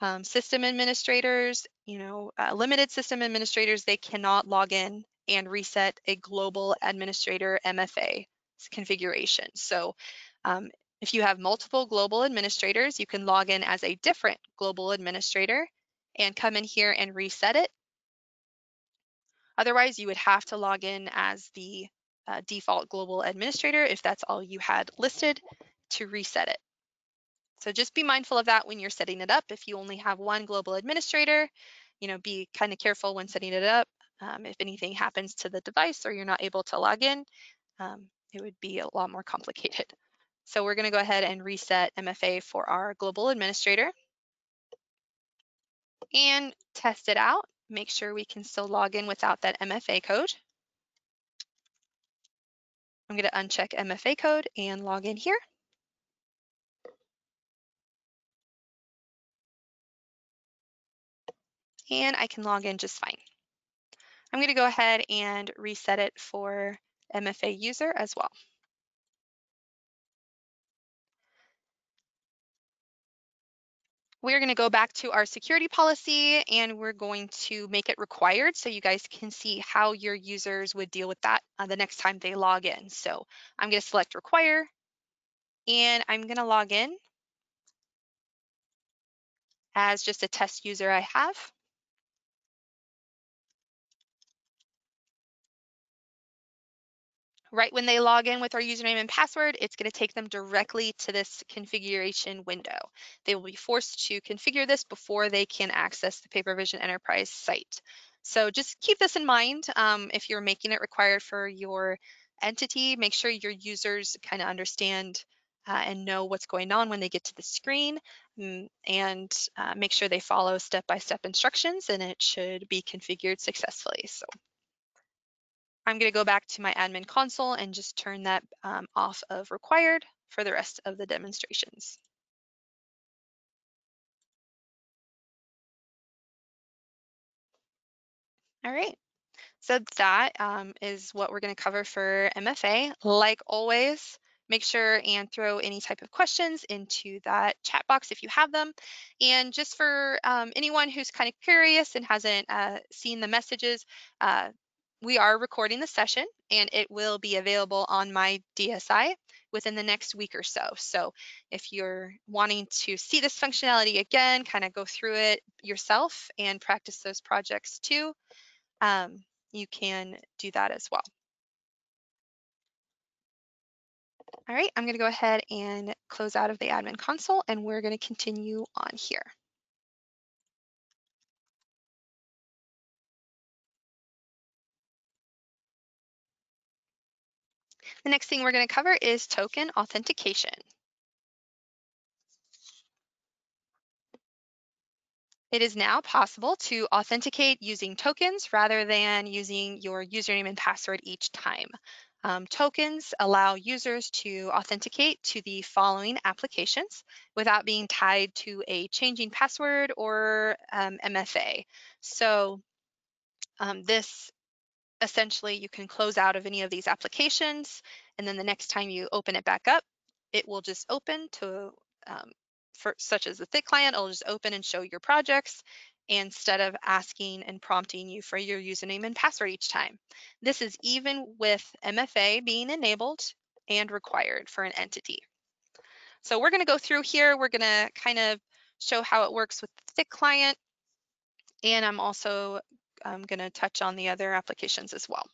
Um, system administrators, you know, uh, limited system administrators, they cannot log in and reset a global administrator MFA configuration. So um, if you have multiple global administrators, you can log in as a different global administrator and come in here and reset it. Otherwise, you would have to log in as the uh, default global administrator if that's all you had listed to reset it. So just be mindful of that when you're setting it up. If you only have one global administrator, you know, be kind of careful when setting it up. Um, if anything happens to the device or you're not able to log in, um, it would be a lot more complicated. So we're gonna go ahead and reset MFA for our global administrator and test it out. Make sure we can still log in without that MFA code. I'm going to uncheck MFA code and log in here. And I can log in just fine. I'm going to go ahead and reset it for MFA user as well. We're going to go back to our security policy and we're going to make it required so you guys can see how your users would deal with that uh, the next time they log in. So I'm going to select require and I'm going to log in as just a test user I have. Right when they log in with our username and password, it's going to take them directly to this configuration window. They will be forced to configure this before they can access the PaperVision Enterprise site. So just keep this in mind um, if you're making it required for your entity, make sure your users kind of understand uh, and know what's going on when they get to the screen um, and uh, make sure they follow step-by-step -step instructions and it should be configured successfully. So I'm going to go back to my admin console and just turn that um, off of required for the rest of the demonstrations. All right, so that um, is what we're going to cover for MFA. Like always, make sure and throw any type of questions into that chat box if you have them. And just for um, anyone who's kind of curious and hasn't uh, seen the messages, uh, we are recording the session and it will be available on my DSI within the next week or so. So if you're wanting to see this functionality again, kind of go through it yourself and practice those projects too, um, you can do that as well. All right, I'm gonna go ahead and close out of the admin console and we're gonna continue on here. The next thing we're going to cover is token authentication. It is now possible to authenticate using tokens rather than using your username and password each time. Um, tokens allow users to authenticate to the following applications without being tied to a changing password or um, MFA. So um, this essentially you can close out of any of these applications and then the next time you open it back up, it will just open to, um, for such as the thick client, it'll just open and show your projects instead of asking and prompting you for your username and password each time. This is even with MFA being enabled and required for an entity. So we're going to go through here. We're going to kind of show how it works with the thick client. And I'm also um, going to touch on the other applications as well.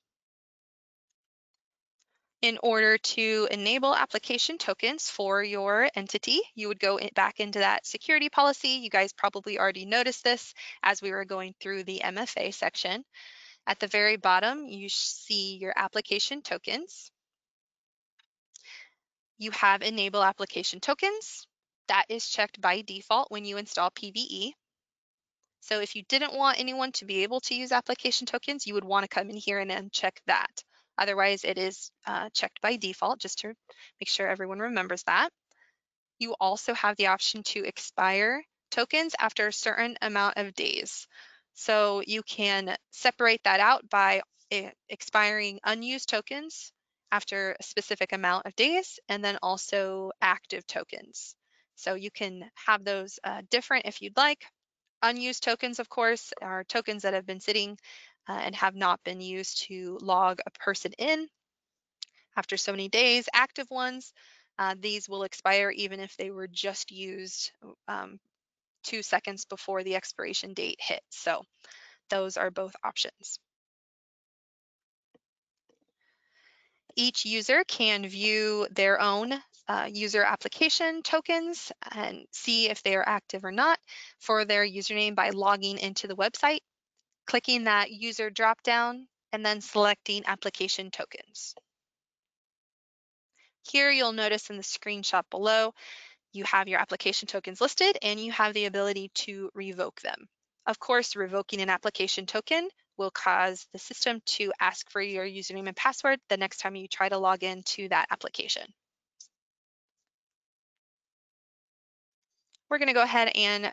In order to enable application tokens for your entity, you would go back into that security policy. You guys probably already noticed this as we were going through the MFA section. At the very bottom, you see your application tokens. You have enable application tokens. That is checked by default when you install PVE. So if you didn't want anyone to be able to use application tokens, you would want to come in here and uncheck that. Otherwise, it is uh, checked by default just to make sure everyone remembers that. You also have the option to expire tokens after a certain amount of days. So you can separate that out by eh, expiring unused tokens after a specific amount of days and then also active tokens. So you can have those uh, different if you'd like. Unused tokens, of course, are tokens that have been sitting uh, and have not been used to log a person in after so many days. Active ones, uh, these will expire even if they were just used um, two seconds before the expiration date hit. So those are both options. Each user can view their own uh, user application tokens and see if they are active or not for their username by logging into the website clicking that user dropdown, and then selecting application tokens. Here you'll notice in the screenshot below, you have your application tokens listed and you have the ability to revoke them. Of course, revoking an application token will cause the system to ask for your username and password the next time you try to log in to that application. We're gonna go ahead and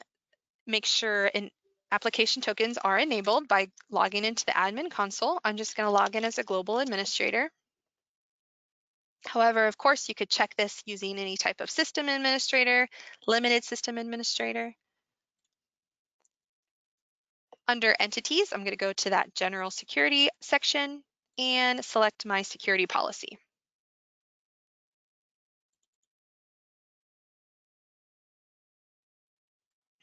make sure Application tokens are enabled by logging into the admin console. I'm just going to log in as a global administrator. However, of course, you could check this using any type of system administrator, limited system administrator. Under entities, I'm going to go to that general security section and select my security policy.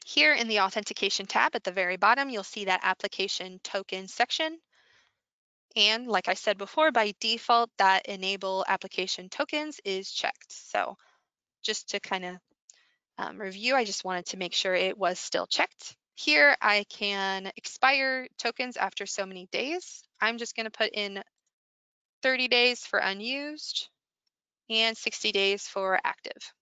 Here in the authentication tab at the very bottom, you'll see that application token section. And like I said before, by default, that enable application tokens is checked. So just to kind of um, review, I just wanted to make sure it was still checked. Here I can expire tokens after so many days. I'm just gonna put in 30 days for unused and 60 days for active.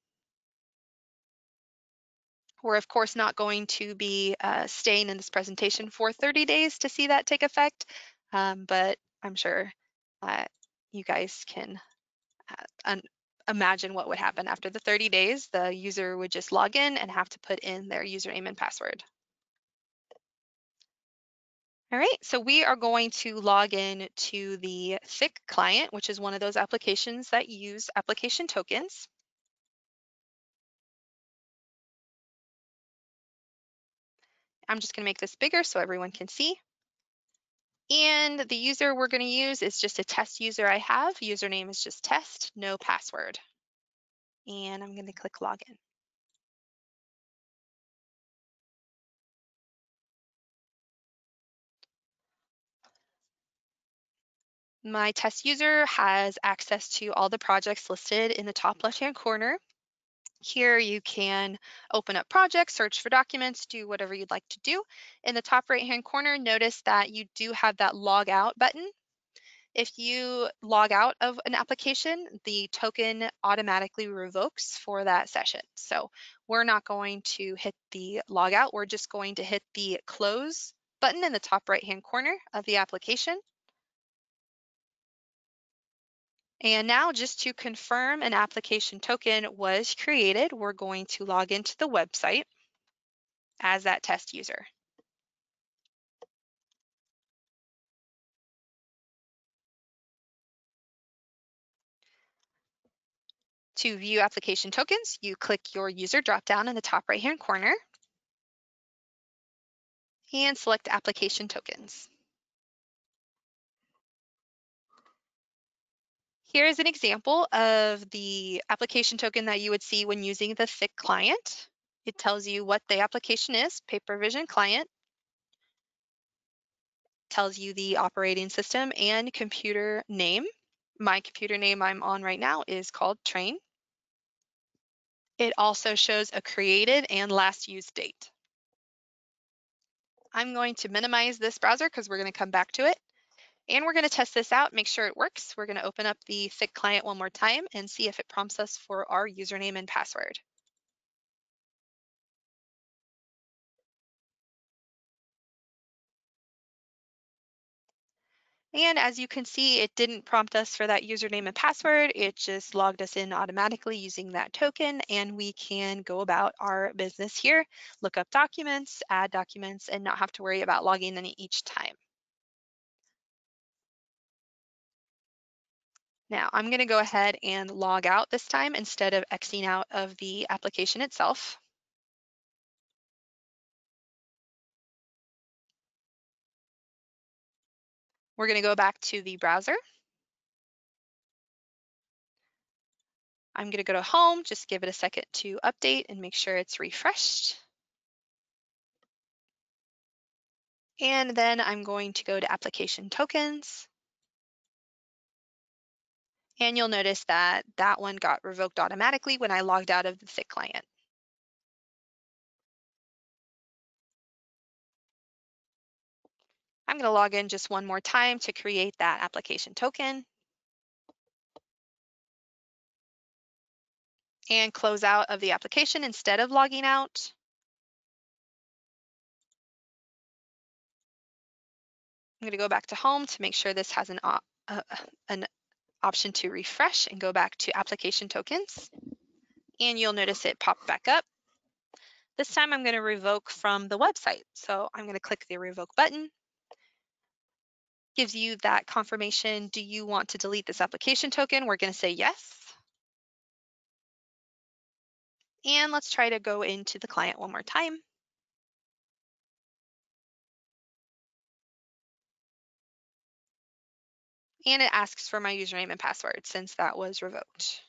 We're of course not going to be uh, staying in this presentation for 30 days to see that take effect, um, but I'm sure uh, you guys can uh, imagine what would happen after the 30 days. The user would just log in and have to put in their username and password. All right, so we are going to log in to the thick client, which is one of those applications that use application tokens. I'm just gonna make this bigger so everyone can see. And the user we're gonna use is just a test user I have. Username is just test, no password. And I'm gonna click login. My test user has access to all the projects listed in the top left-hand corner. Here you can open up projects, search for documents, do whatever you'd like to do. In the top right hand corner, notice that you do have that log out button. If you log out of an application, the token automatically revokes for that session. So we're not going to hit the log out, we're just going to hit the close button in the top right hand corner of the application. And now just to confirm an application token was created, we're going to log into the website as that test user. To view application tokens, you click your user dropdown in the top right-hand corner. and select application tokens. Here is an example of the application token that you would see when using the thick client. It tells you what the application is, PaperVision client, tells you the operating system and computer name. My computer name I'm on right now is called Train. It also shows a created and last used date. I'm going to minimize this browser because we're going to come back to it. And we're going to test this out, make sure it works. We're going to open up the thick client one more time and see if it prompts us for our username and password. And as you can see, it didn't prompt us for that username and password. It just logged us in automatically using that token and we can go about our business here, look up documents, add documents, and not have to worry about logging in each time. Now I'm gonna go ahead and log out this time instead of Xing out of the application itself. We're going to go back to the browser. I'm going to go to home, just give it a second to update and make sure it's refreshed. And then I'm going to go to application tokens. And you'll notice that that one got revoked automatically when I logged out of the thick client. I'm going to log in just one more time to create that application token. And close out of the application instead of logging out. I'm going to go back to home to make sure this has an, uh, an option to refresh and go back to application tokens. And you'll notice it pop back up. This time I'm going to revoke from the website. So I'm going to click the revoke button gives you that confirmation. Do you want to delete this application token? We're going to say yes. And let's try to go into the client one more time. And it asks for my username and password since that was revoked.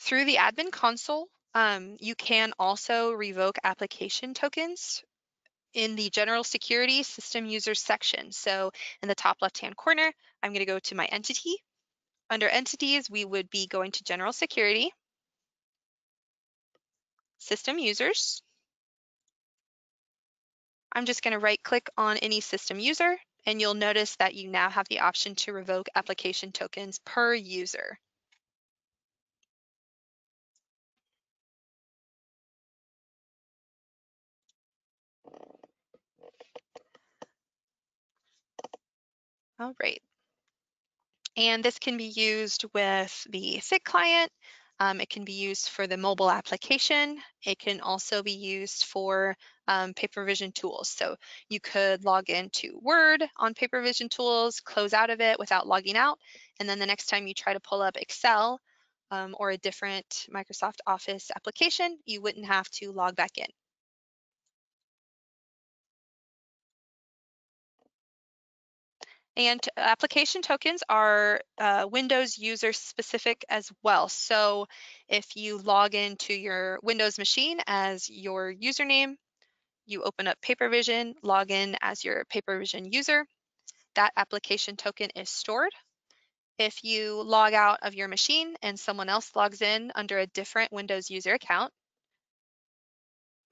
Through the admin console, um, you can also revoke application tokens in the general security system users section. So in the top left-hand corner, I'm gonna go to my entity. Under entities, we would be going to general security, system users. I'm just gonna right click on any system user and you'll notice that you now have the option to revoke application tokens per user. All right. And this can be used with the thick client. Um, it can be used for the mobile application. It can also be used for um, PaperVision tools. So you could log into Word on PaperVision tools, close out of it without logging out. And then the next time you try to pull up Excel um, or a different Microsoft Office application, you wouldn't have to log back in. And application tokens are uh, Windows user specific as well. So if you log into your Windows machine as your username, you open up PaperVision, log in as your PaperVision user, that application token is stored. If you log out of your machine and someone else logs in under a different Windows user account,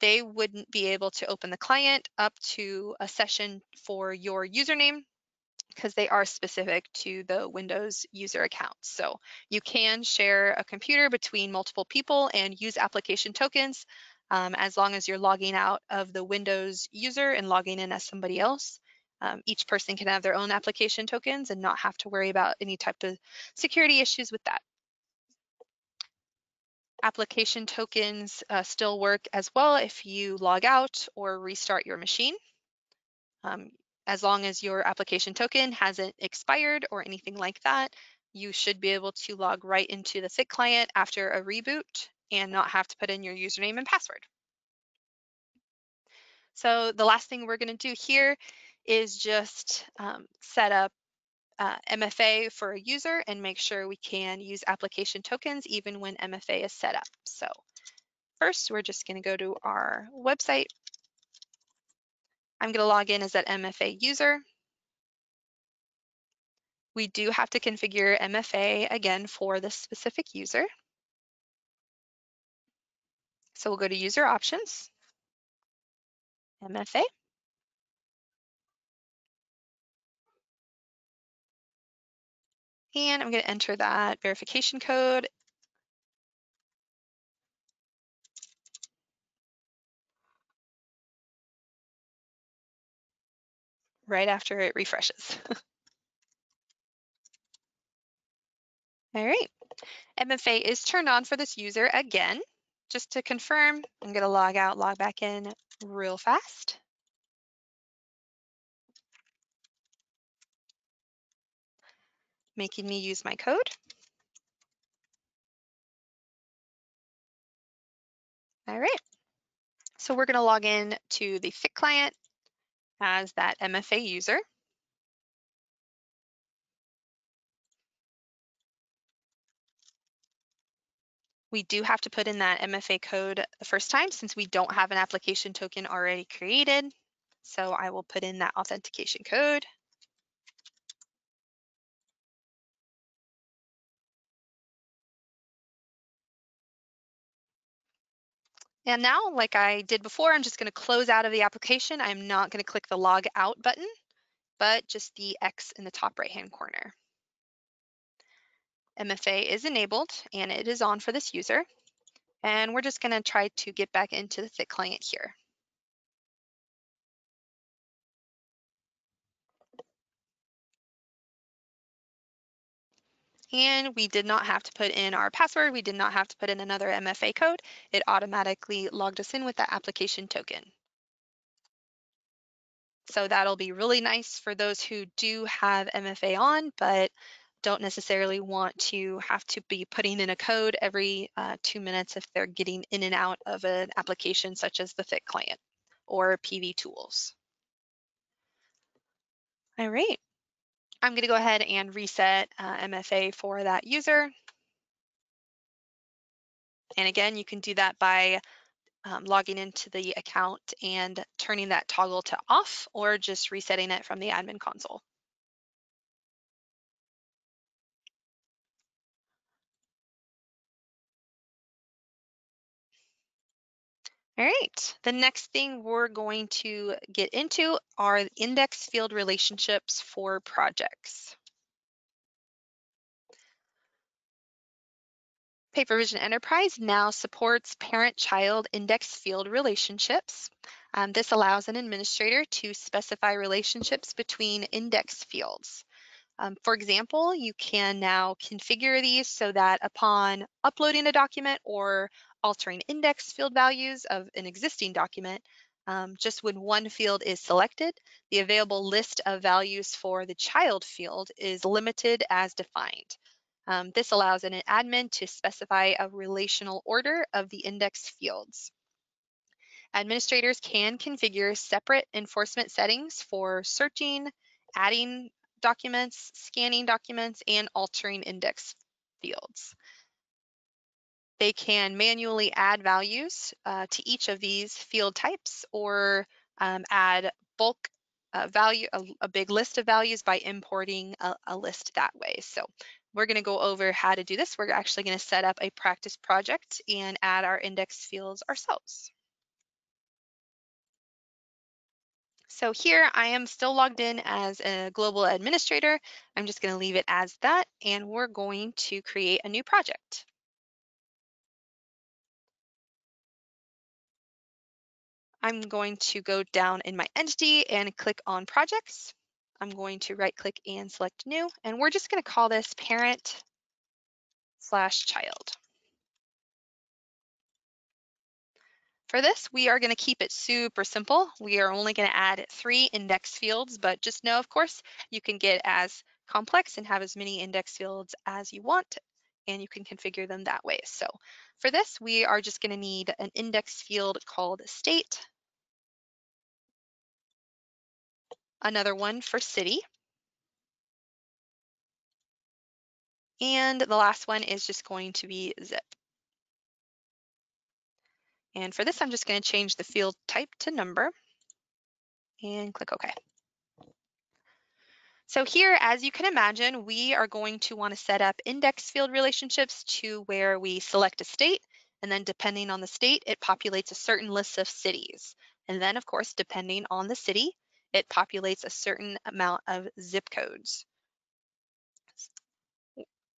they wouldn't be able to open the client up to a session for your username because they are specific to the Windows user accounts. So you can share a computer between multiple people and use application tokens um, as long as you're logging out of the Windows user and logging in as somebody else. Um, each person can have their own application tokens and not have to worry about any type of security issues with that. Application tokens uh, still work as well if you log out or restart your machine. Um, as long as your application token hasn't expired or anything like that, you should be able to log right into the thick client after a reboot and not have to put in your username and password. So the last thing we're going to do here is just um, set up uh, MFA for a user and make sure we can use application tokens even when MFA is set up. So first, we're just going to go to our website. I'm going to log in as that MFA user. We do have to configure MFA again for this specific user. So we'll go to user options, MFA. And I'm going to enter that verification code. Right after it refreshes. All right, MFA is turned on for this user again. Just to confirm, I'm gonna log out, log back in real fast. Making me use my code. All right, so we're gonna log in to the thick client as that MFA user. We do have to put in that MFA code the first time since we don't have an application token already created. So I will put in that authentication code. And now, like I did before, I'm just gonna close out of the application. I'm not gonna click the log out button, but just the X in the top right-hand corner. MFA is enabled and it is on for this user. And we're just gonna try to get back into the thick client here. And we did not have to put in our password. We did not have to put in another MFA code. It automatically logged us in with that application token. So that'll be really nice for those who do have MFA on, but don't necessarily want to have to be putting in a code every uh, two minutes if they're getting in and out of an application such as the thick client or PV tools. All right, I'm gonna go ahead and reset uh, MFA for that user. And again, you can do that by um, logging into the account and turning that toggle to off or just resetting it from the admin console. All right, the next thing we're going to get into are index field relationships for projects. PaperVision Enterprise now supports parent-child index field relationships. Um, this allows an administrator to specify relationships between index fields. Um, for example, you can now configure these so that upon uploading a document or altering index field values of an existing document, um, just when one field is selected, the available list of values for the child field is limited as defined. Um, this allows an admin to specify a relational order of the index fields. Administrators can configure separate enforcement settings for searching, adding documents, scanning documents, and altering index fields. They can manually add values uh, to each of these field types or um, add bulk uh, value, a, a, big list of values by importing a, a list that way. So we're going to go over how to do this. We're actually going to set up a practice project and add our index fields ourselves. So here I am still logged in as a global administrator. I'm just going to leave it as that and we're going to create a new project. I'm going to go down in my entity and click on projects. I'm going to right click and select new, and we're just gonna call this parent slash child. For this, we are gonna keep it super simple. We are only gonna add three index fields, but just know, of course, you can get as complex and have as many index fields as you want, and you can configure them that way. So for this, we are just going to need an index field called state, another one for city, and the last one is just going to be zip. And for this, I'm just going to change the field type to number and click OK. So here, as you can imagine, we are going to want to set up index field relationships to where we select a state, and then depending on the state, it populates a certain list of cities. And then, of course, depending on the city, it populates a certain amount of zip codes.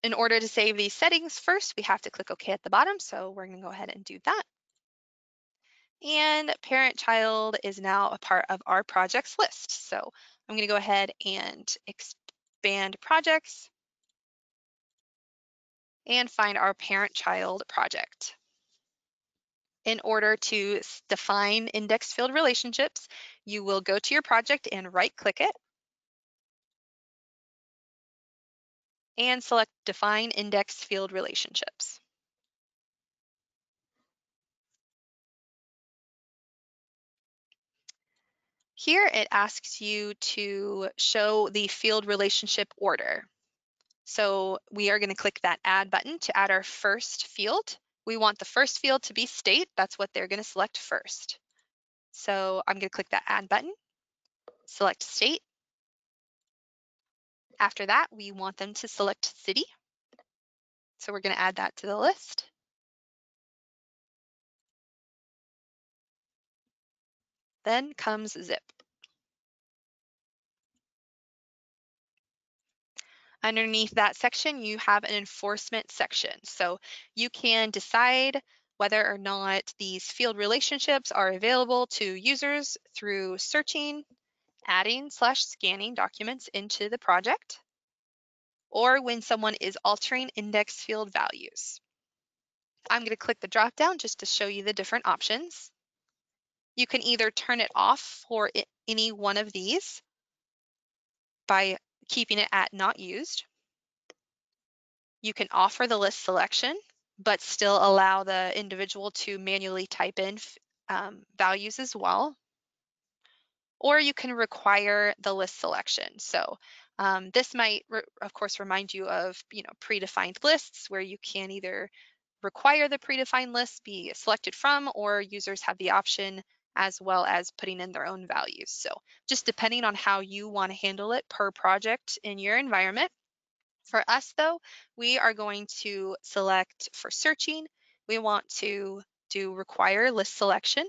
In order to save these settings first, we have to click OK at the bottom, so we're going to go ahead and do that. And parent child is now a part of our projects list. So I'm going to go ahead and expand projects and find our parent child project. In order to define index field relationships, you will go to your project and right click it and select define index field relationships. Here it asks you to show the field relationship order. So we are going to click that add button to add our first field. We want the first field to be state. That's what they're going to select first. So I'm going to click that add button, select state. After that, we want them to select city. So we're going to add that to the list. Then comes zip. Underneath that section, you have an enforcement section. So you can decide whether or not these field relationships are available to users through searching, adding slash scanning documents into the project, or when someone is altering index field values. I'm going to click the drop down just to show you the different options. You can either turn it off for any one of these by keeping it at not used. You can offer the list selection, but still allow the individual to manually type in um, values as well. Or you can require the list selection. So um, this might, of course, remind you of you know predefined lists where you can either require the predefined list be selected from or users have the option as well as putting in their own values. So just depending on how you want to handle it per project in your environment. For us though, we are going to select for searching, we want to do require list selection.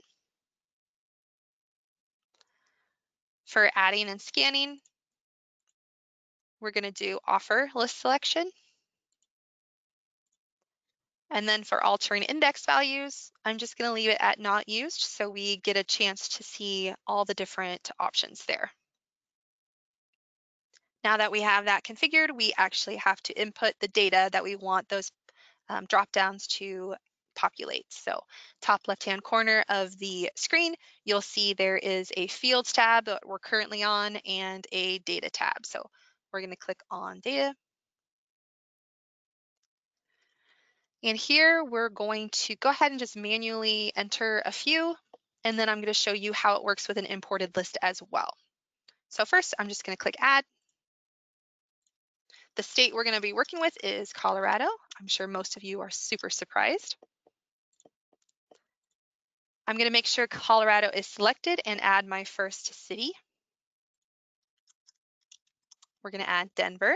For adding and scanning, we're going to do offer list selection. And then for altering index values, I'm just going to leave it at not used so we get a chance to see all the different options there. Now that we have that configured, we actually have to input the data that we want those um, drop downs to populate. So top left-hand corner of the screen, you'll see there is a fields tab that we're currently on and a data tab. So we're going to click on data And here we're going to go ahead and just manually enter a few, and then I'm going to show you how it works with an imported list as well. So first, I'm just going to click add. The state we're going to be working with is Colorado. I'm sure most of you are super surprised. I'm going to make sure Colorado is selected and add my first city. We're going to add Denver.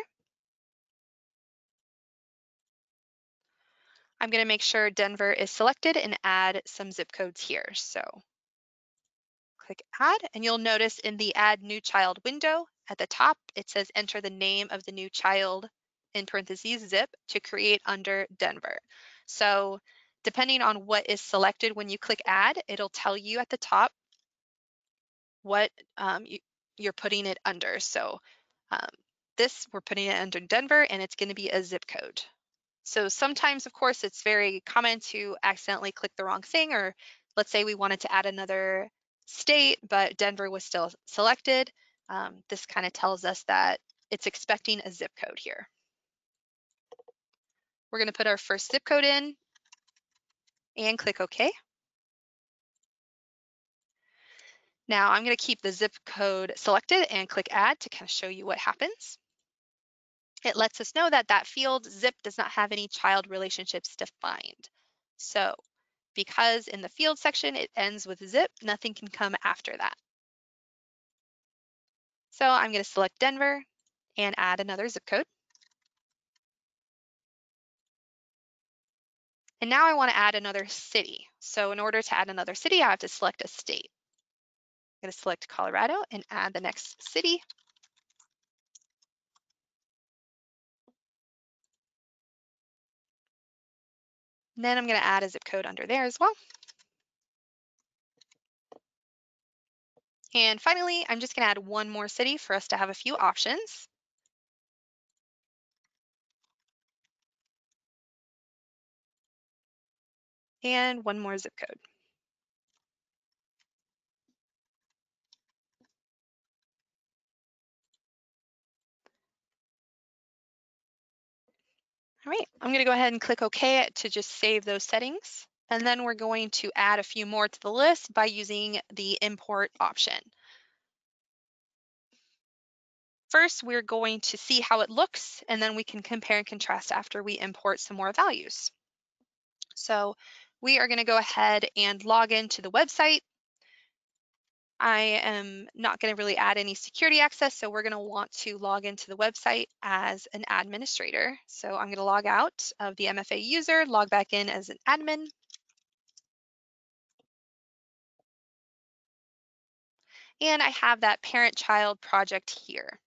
I'm going to make sure Denver is selected and add some zip codes here. So click add and you'll notice in the add new child window at the top, it says enter the name of the new child in parentheses zip to create under Denver. So depending on what is selected when you click add, it'll tell you at the top what um, you, are putting it under. So um, this, we're putting it under Denver and it's gonna be a zip code. So sometimes, of course, it's very common to accidentally click the wrong thing, or let's say we wanted to add another state, but Denver was still selected. Um, this kind of tells us that it's expecting a zip code here. We're going to put our first zip code in and click OK. Now I'm going to keep the zip code selected and click add to kind of show you what happens. It lets us know that that field zip does not have any child relationships defined. So because in the field section it ends with zip, nothing can come after that. So I'm going to select Denver and add another zip code. And now I want to add another city. So in order to add another city, I have to select a state. I'm going to select Colorado and add the next city. Then I'm going to add a zip code under there as well. And finally, I'm just going to add one more city for us to have a few options. And one more zip code. All right, I'm going to go ahead and click OK to just save those settings. And then we're going to add a few more to the list by using the import option. First, we're going to see how it looks, and then we can compare and contrast after we import some more values. So we are going to go ahead and log into the website I am not going to really add any security access, so we're going to want to log into the website as an administrator. So I'm going to log out of the MFA user, log back in as an admin. And I have that parent-child project here.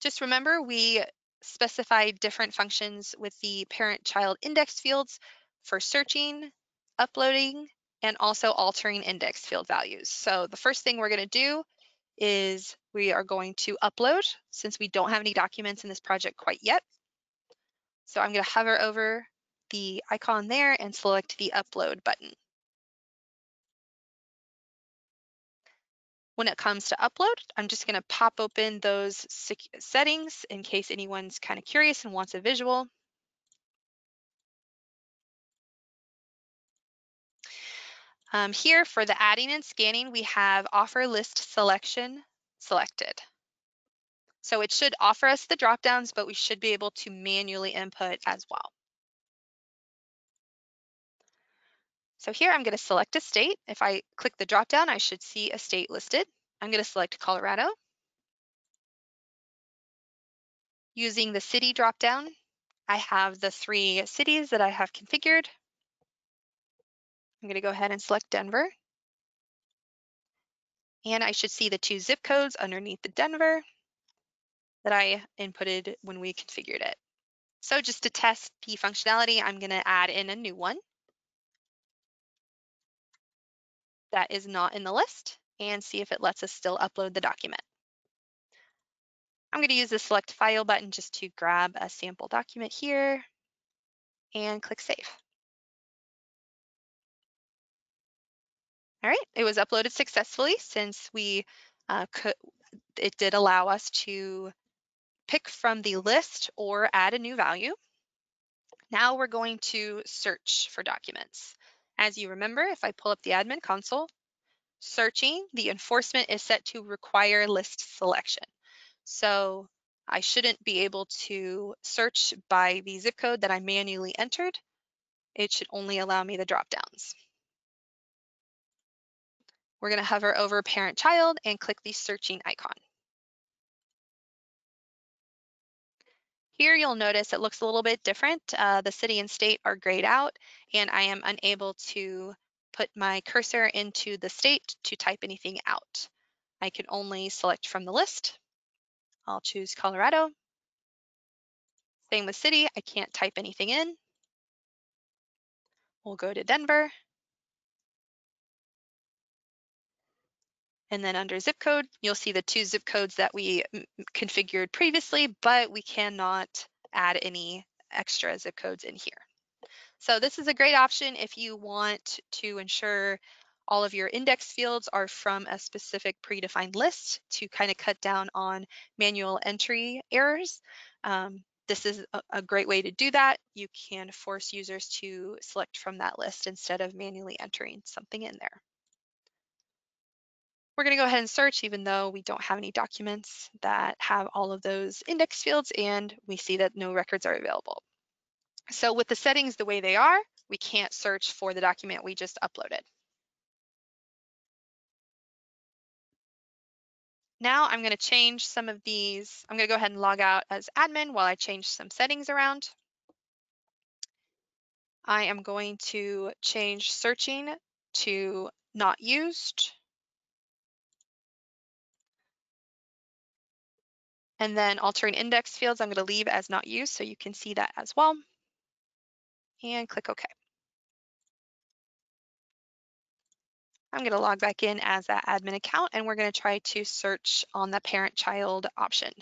Just remember, we specified different functions with the parent-child index fields for searching, uploading, and also altering index field values. So the first thing we're going to do is we are going to upload since we don't have any documents in this project quite yet. So I'm going to hover over the icon there and select the upload button. When it comes to upload, I'm just going to pop open those settings in case anyone's kind of curious and wants a visual. Um, here for the adding and scanning, we have offer list selection selected. So it should offer us the dropdowns, but we should be able to manually input as well. So here I'm going to select a state. If I click the dropdown, I should see a state listed. I'm going to select Colorado. Using the city dropdown, I have the three cities that I have configured. I'm going to go ahead and select Denver. And I should see the two zip codes underneath the Denver that I inputted when we configured it. So just to test the functionality, I'm going to add in a new one that is not in the list and see if it lets us still upload the document. I'm going to use the select file button just to grab a sample document here and click save. All right, it was uploaded successfully since we uh, could, it did allow us to pick from the list or add a new value. Now we're going to search for documents. As you remember, if I pull up the admin console, searching, the enforcement is set to require list selection. So I shouldn't be able to search by the zip code that I manually entered. It should only allow me the drop downs. We're going to hover over parent child and click the searching icon. Here you'll notice it looks a little bit different. Uh, the city and state are grayed out and I am unable to put my cursor into the state to type anything out. I can only select from the list. I'll choose Colorado. Same with city, I can't type anything in. We'll go to Denver And then under zip code, you'll see the two zip codes that we configured previously, but we cannot add any extra zip codes in here. So this is a great option if you want to ensure all of your index fields are from a specific predefined list to kind of cut down on manual entry errors. Um, this is a, a, great way to do that. You can force users to select from that list instead of manually entering something in there. We're going to go ahead and search even though we don't have any documents that have all of those index fields and we see that no records are available. So with the settings the way they are, we can't search for the document we just uploaded. Now I'm going to change some of these. I'm going to go ahead and log out as admin while I change some settings around. I am going to change searching to not used. And then altering index fields, I'm going to leave as not used so you can see that as well. And click OK. I'm going to log back in as that admin account and we're going to try to search on the parent-child option.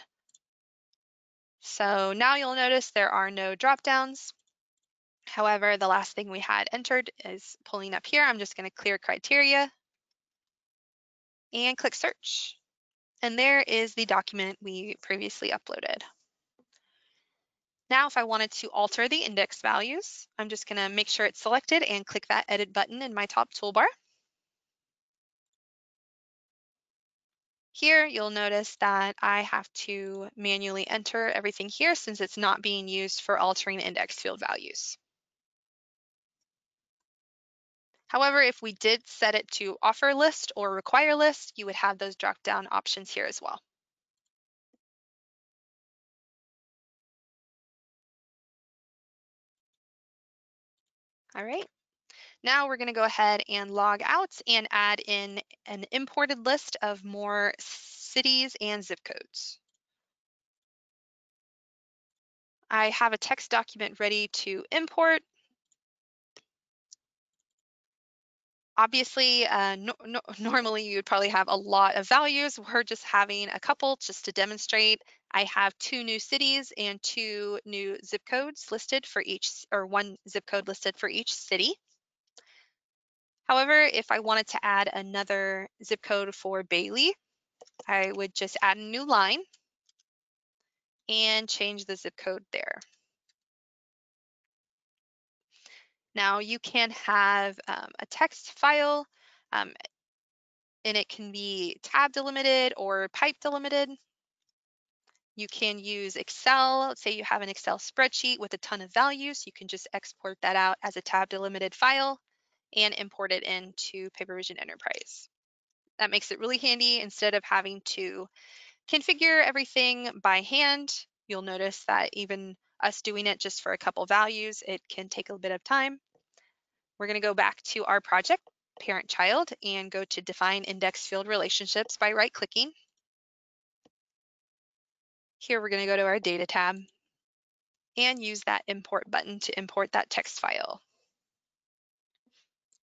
So now you'll notice there are no drop-downs. However, the last thing we had entered is pulling up here. I'm just going to clear criteria and click search. And there is the document we previously uploaded. Now, if I wanted to alter the index values, I'm just going to make sure it's selected and click that edit button in my top toolbar. Here, you'll notice that I have to manually enter everything here since it's not being used for altering the index field values. However, if we did set it to offer list or require list, you would have those drop down options here as well. All right, now we're going to go ahead and log out and add in an imported list of more cities and zip codes. I have a text document ready to import. Obviously, uh, no, no, normally you'd probably have a lot of values. We're just having a couple just to demonstrate. I have two new cities and two new zip codes listed for each, or one zip code listed for each city. However, if I wanted to add another zip code for Bailey, I would just add a new line and change the zip code there. Now you can have um, a text file um, and it can be tab delimited or pipe delimited. You can use Excel. Let's say you have an Excel spreadsheet with a ton of values. You can just export that out as a tab delimited file and import it into PaperVision Enterprise. That makes it really handy instead of having to configure everything by hand. You'll notice that even us doing it just for a couple values, it can take a bit of time. We're going to go back to our project, parent-child, and go to define index field relationships by right-clicking. Here we're going to go to our data tab and use that import button to import that text file.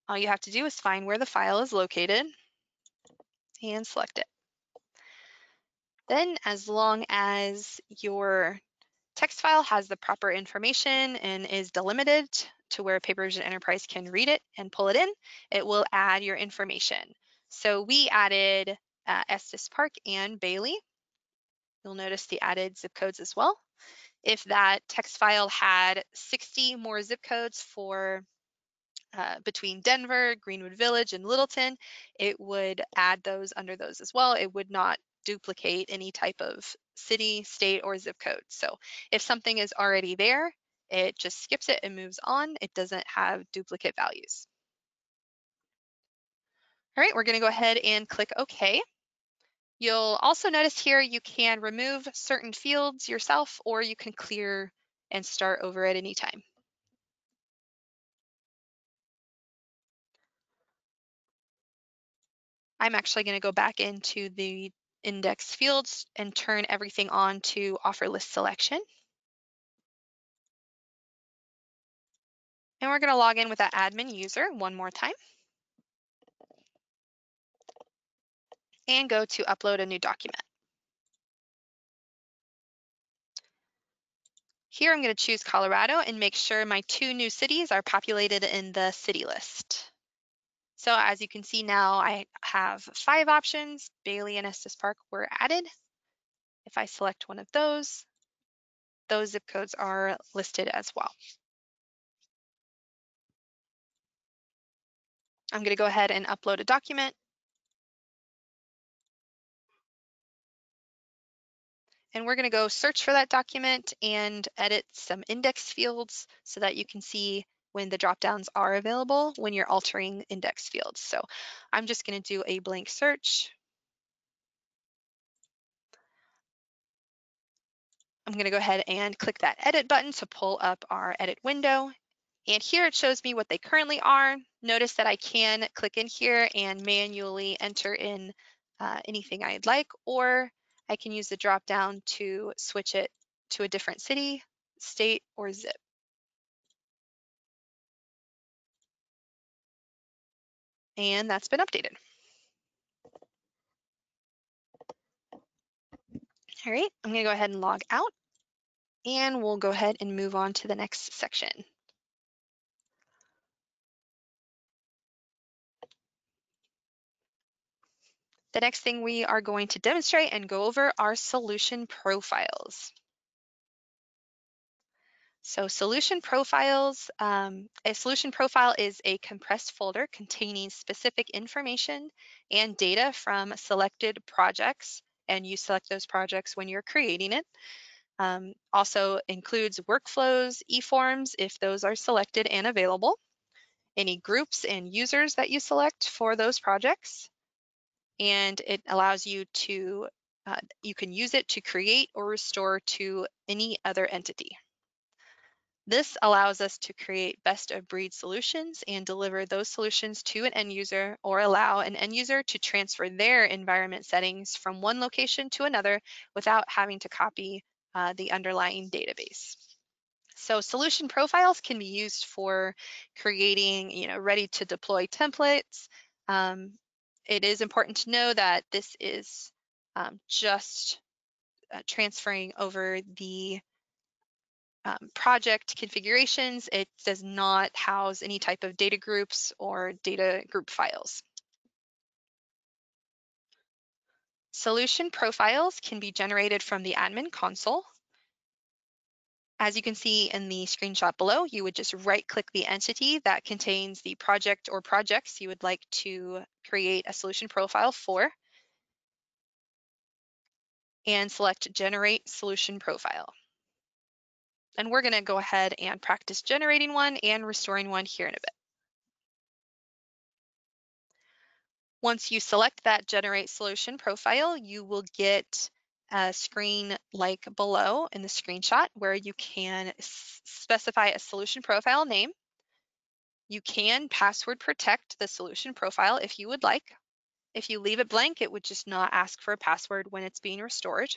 All you have to do is find where the file is located and select it. Then as long as your text file has the proper information and is delimited to where PaperVision Enterprise can read it and pull it in, it will add your information. So we added uh, Estes Park and Bailey. You'll notice the added zip codes as well. If that text file had 60 more zip codes for uh, between Denver, Greenwood Village, and Littleton, it would add those under those as well. It would not duplicate any type of city, state, or zip code. So if something is already there, it just skips it and moves on. It doesn't have duplicate values. All right, we're gonna go ahead and click OK. You'll also notice here you can remove certain fields yourself or you can clear and start over at any time. I'm actually going to go back into the index fields and turn everything on to offer list selection. And we're going to log in with that admin user one more time. And go to upload a new document. Here I'm going to choose Colorado and make sure my two new cities are populated in the city list. So as you can see now, I have five options. Bailey and Estes Park were added. If I select one of those, those zip codes are listed as well. I'm going to go ahead and upload a document. And we're going to go search for that document and edit some index fields so that you can see when the dropdowns are available when you're altering index fields. So I'm just going to do a blank search. I'm going to go ahead and click that edit button to pull up our edit window. And here it shows me what they currently are. Notice that I can click in here and manually enter in uh, anything I'd like, or I can use the drop down to switch it to a different city, state, or zip. And that's been updated. All right, I'm gonna go ahead and log out and we'll go ahead and move on to the next section. The next thing we are going to demonstrate and go over are solution profiles. So solution profiles, um, a solution profile is a compressed folder containing specific information and data from selected projects, and you select those projects when you're creating it. Um, also includes workflows, e-forms, if those are selected and available, any groups and users that you select for those projects, and it allows you to, uh, you can use it to create or restore to any other entity. This allows us to create best of breed solutions and deliver those solutions to an end user or allow an end user to transfer their environment settings from one location to another without having to copy uh, the underlying database. So solution profiles can be used for creating, you know, ready to deploy templates, um, it is important to know that this is um, just uh, transferring over the um, project configurations. It does not house any type of data groups or data group files. Solution profiles can be generated from the admin console. As you can see in the screenshot below, you would just right click the entity that contains the project or projects you would like to create a solution profile for and select generate solution profile. And we're gonna go ahead and practice generating one and restoring one here in a bit. Once you select that generate solution profile, you will get a screen like below in the screenshot where you can specify a solution profile name. You can password protect the solution profile if you would like. If you leave it blank, it would just not ask for a password when it's being restored.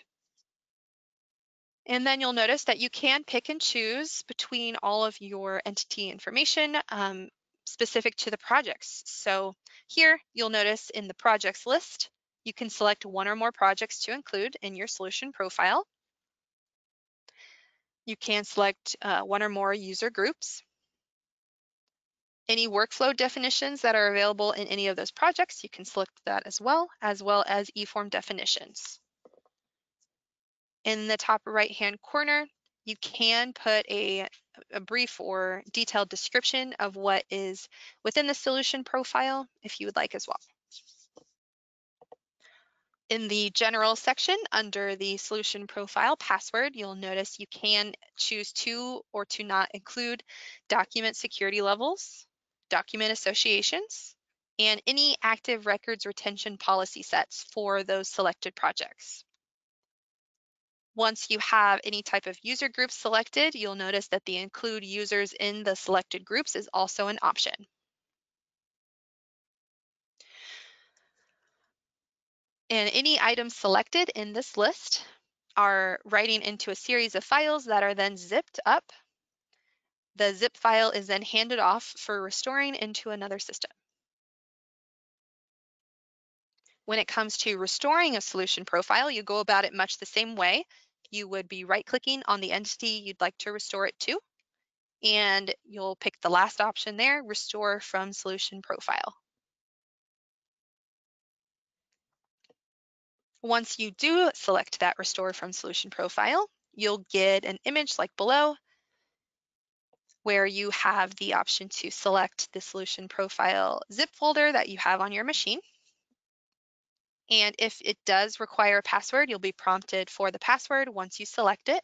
And then you'll notice that you can pick and choose between all of your entity information um, specific to the projects. So here you'll notice in the projects list, you can select one or more projects to include in your solution profile. You can select uh, one or more user groups. Any workflow definitions that are available in any of those projects, you can select that as well, as well as eForm definitions. In the top right-hand corner, you can put a, a, brief or detailed description of what is within the solution profile if you would like as well. In the general section under the solution profile password, you'll notice you can choose to or to not include document security levels, document associations, and any active records retention policy sets for those selected projects. Once you have any type of user group selected, you'll notice that the include users in the selected groups is also an option. And any items selected in this list are writing into a series of files that are then zipped up. The zip file is then handed off for restoring into another system. When it comes to restoring a solution profile, you go about it much the same way. You would be right clicking on the entity you'd like to restore it to, and you'll pick the last option there, restore from solution profile. Once you do select that restore from solution profile, you'll get an image like below where you have the option to select the solution profile zip folder that you have on your machine. And if it does require a password, you'll be prompted for the password once you select it.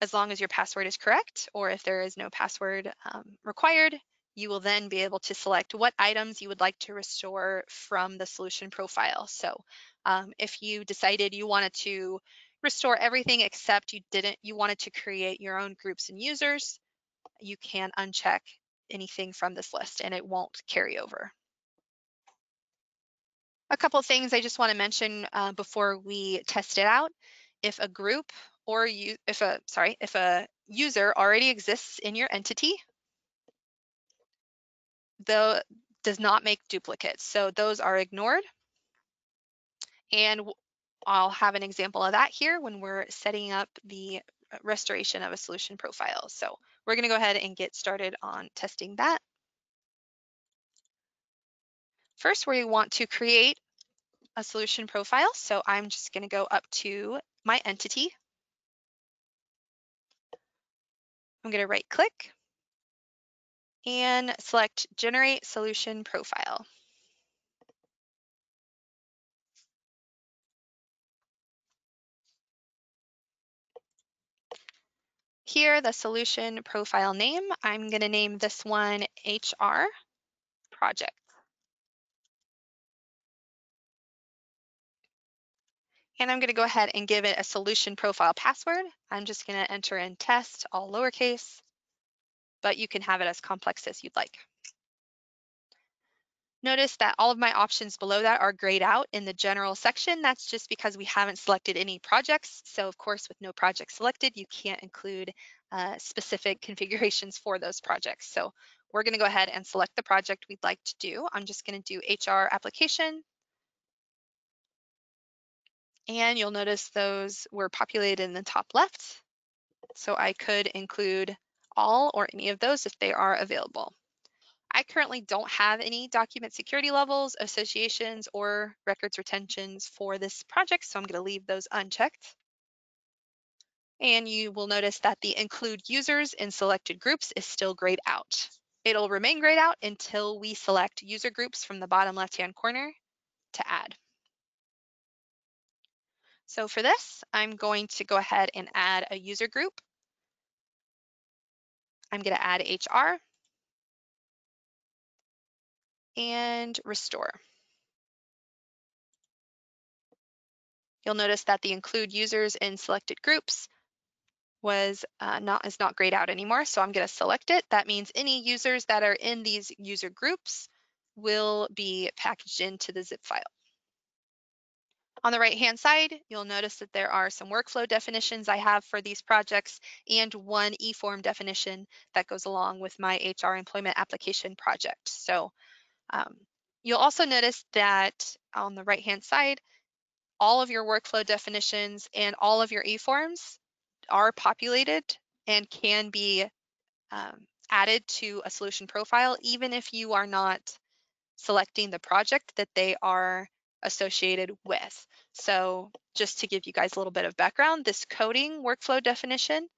As long as your password is correct, or if there is no password um, required, you will then be able to select what items you would like to restore from the solution profile. So um, if you decided you wanted to restore everything except you didn't, you wanted to create your own groups and users, you can uncheck anything from this list and it won't carry over. A couple things I just want to mention uh, before we test it out. If a group or you, if a, sorry, if a user already exists in your entity, though does not make duplicates. So those are ignored. And I'll have an example of that here when we're setting up the restoration of a solution profile. So we're going to go ahead and get started on testing that. First, we want to create a solution profile. So I'm just going to go up to my entity. I'm going to right click and select generate solution profile. Here, the solution profile name, I'm going to name this one HR project. And I'm going to go ahead and give it a solution profile password. I'm just going to enter in test, all lowercase, but you can have it as complex as you'd like. Notice that all of my options below that are grayed out in the general section. That's just because we haven't selected any projects. So of course, with no project selected, you can't include uh, specific configurations for those projects. So we're gonna go ahead and select the project we'd like to do. I'm just gonna do HR application. And you'll notice those were populated in the top left. So I could include all or any of those if they are available. I currently don't have any document security levels, associations, or records retentions for this project, so I'm going to leave those unchecked. And you will notice that the include users in selected groups is still grayed out. It'll remain grayed out until we select user groups from the bottom left-hand corner to add. So for this, I'm going to go ahead and add a user group. I'm going to add HR and restore. You'll notice that the include users in selected groups was uh, not is not grayed out anymore. So I'm going to select it. That means any users that are in these user groups will be packaged into the zip file. On the right hand side, you'll notice that there are some workflow definitions I have for these projects and one eForm definition that goes along with my HR employment application project. So um, you'll also notice that on the right-hand side, all of your workflow definitions and all of your eForms are populated and can be um, added to a solution profile, even if you are not selecting the project that they are associated with. So just to give you guys a little bit of background, this coding workflow definition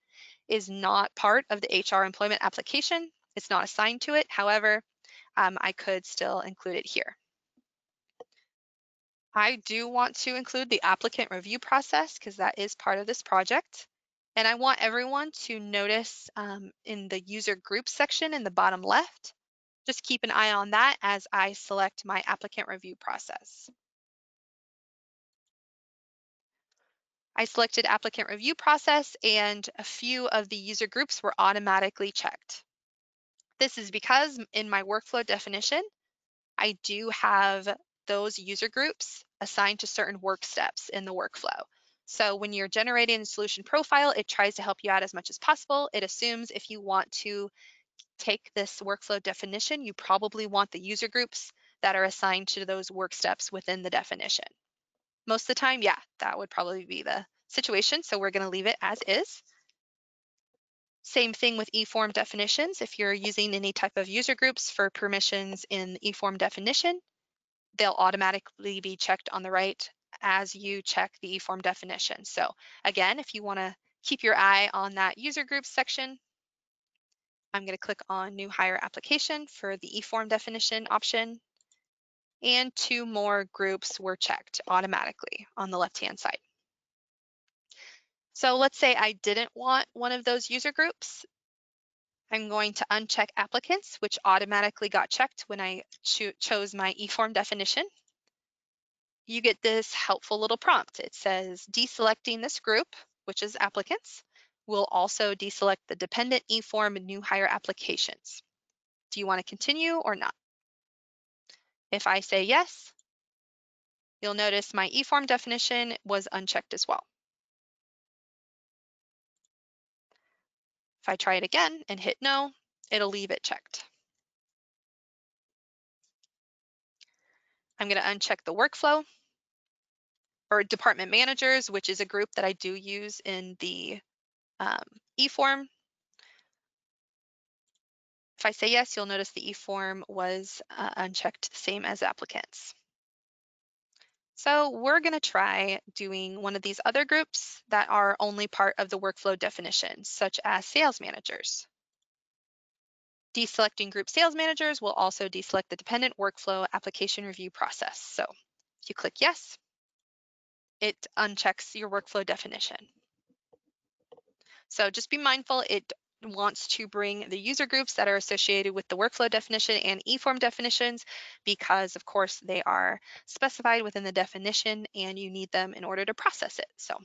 is not part of the HR employment application. It's not assigned to it. However, um, I could still include it here. I do want to include the applicant review process because that is part of this project. And I want everyone to notice um, in the user group section in the bottom left, just keep an eye on that as I select my applicant review process. I selected applicant review process and a few of the user groups were automatically checked. This is because in my workflow definition, I do have those user groups assigned to certain work steps in the workflow. So when you're generating a solution profile, it tries to help you out as much as possible. It assumes if you want to take this workflow definition, you probably want the user groups that are assigned to those work steps within the definition. Most of the time, yeah, that would probably be the situation. So we're gonna leave it as is. Same thing with eForm definitions. If you're using any type of user groups for permissions in the eForm definition, they'll automatically be checked on the right as you check the eForm definition. So again, if you want to keep your eye on that user groups section, I'm going to click on new hire application for the eForm definition option. And two more groups were checked automatically on the left-hand side. So let's say I didn't want one of those user groups. I'm going to uncheck applicants, which automatically got checked when I cho chose my eForm definition. You get this helpful little prompt. It says deselecting this group, which is applicants, will also deselect the dependent eForm new hire applications. Do you want to continue or not? If I say yes, you'll notice my eForm definition was unchecked as well. If I try it again and hit no, it'll leave it checked. I'm going to uncheck the workflow or department managers, which is a group that I do use in the um, eForm. If I say yes, you'll notice the e-form was uh, unchecked, same as applicants. So we're going to try doing one of these other groups that are only part of the workflow definition, such as sales managers. Deselecting group sales managers will also deselect the dependent workflow application review process. So if you click yes, it unchecks your workflow definition. So just be mindful, it wants to bring the user groups that are associated with the workflow definition and eForm definitions because of course they are specified within the definition and you need them in order to process it. So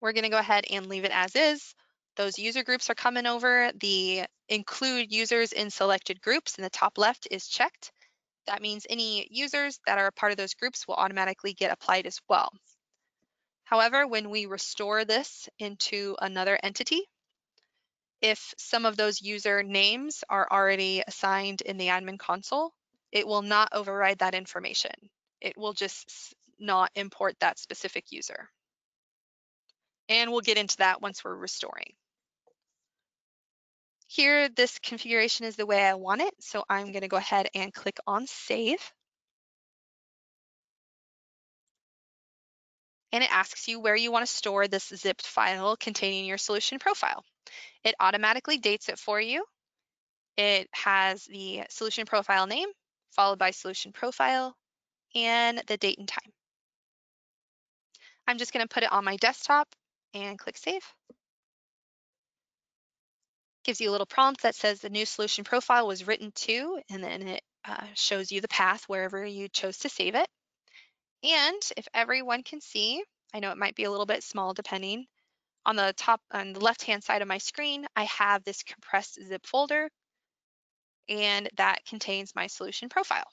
we're gonna go ahead and leave it as is. Those user groups are coming over. The include users in selected groups in the top left is checked. That means any users that are a part of those groups will automatically get applied as well. However, when we restore this into another entity, if some of those user names are already assigned in the admin console, it will not override that information. It will just not import that specific user. And we'll get into that once we're restoring. Here, this configuration is the way I want it, so I'm gonna go ahead and click on Save. And it asks you where you wanna store this zipped file containing your solution profile. It automatically dates it for you. It has the solution profile name, followed by solution profile, and the date and time. I'm just gonna put it on my desktop and click Save. Gives you a little prompt that says the new solution profile was written to, and then it uh, shows you the path wherever you chose to save it. And if everyone can see, I know it might be a little bit small depending, on the top, on the left-hand side of my screen, I have this compressed zip folder, and that contains my solution profile.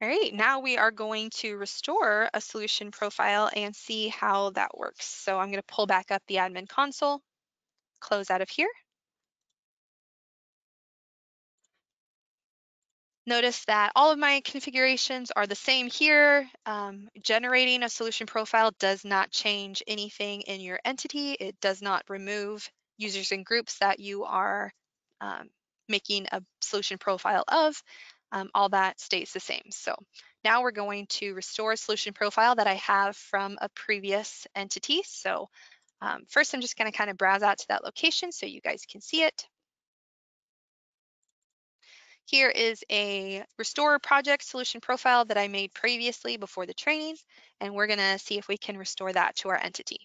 All right, now we are going to restore a solution profile and see how that works. So I'm going to pull back up the admin console, close out of here. Notice that all of my configurations are the same here. Um, generating a solution profile does not change anything in your entity. It does not remove users and groups that you are um, making a solution profile of. Um, all that stays the same. So now we're going to restore a solution profile that I have from a previous entity. So um, first I'm just gonna kind of browse out to that location so you guys can see it. Here is a restore project solution profile that I made previously before the training, and we're gonna see if we can restore that to our entity.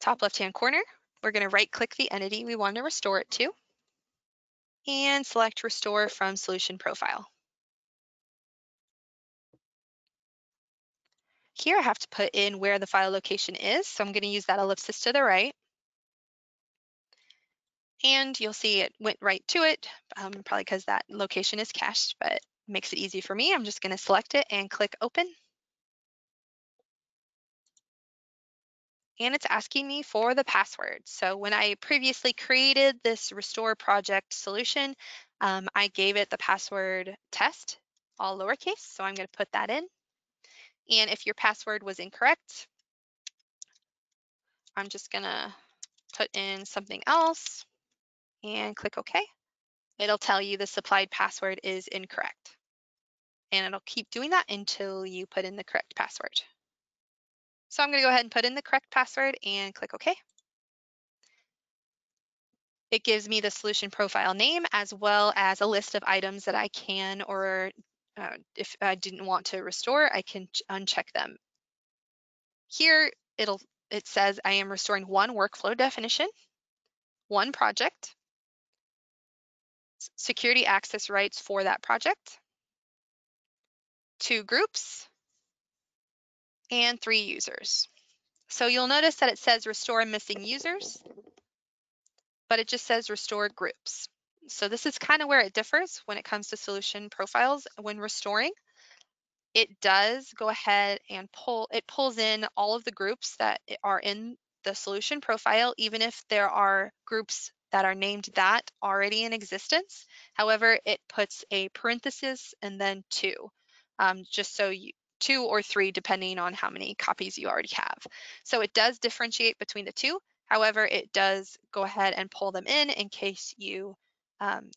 Top left-hand corner, we're gonna right-click the entity we want to restore it to, and select Restore from Solution Profile. Here I have to put in where the file location is, so I'm going to use that ellipsis to the right. And you'll see it went right to it, um, probably because that location is cached, but makes it easy for me. I'm just going to select it and click Open. And it's asking me for the password. So when I previously created this restore project solution, um, I gave it the password test, all lowercase. So I'm going to put that in. And if your password was incorrect, I'm just gonna put in something else. and click OK. It'll tell you the supplied password is incorrect. And it'll keep doing that until you put in the correct password. So I'm to go ahead and put in the correct password and click OK. It gives me the solution profile name as well as a list of items that I can or uh, if I didn't want to restore, I can uncheck them. Here it'll it says I am restoring one workflow definition, one project, security access rights for that project, two groups, and three users. So you'll notice that it says restore missing users, but it just says restore groups. So this is kind of where it differs when it comes to solution profiles when restoring. It does go ahead and pull, it pulls in all of the groups that are in the solution profile, even if there are groups that are named that already in existence. However, it puts a parenthesis and then two, um, just so you, two or three, depending on how many copies you already have. So it does differentiate between the two. However, it does go ahead and pull them in in case you um,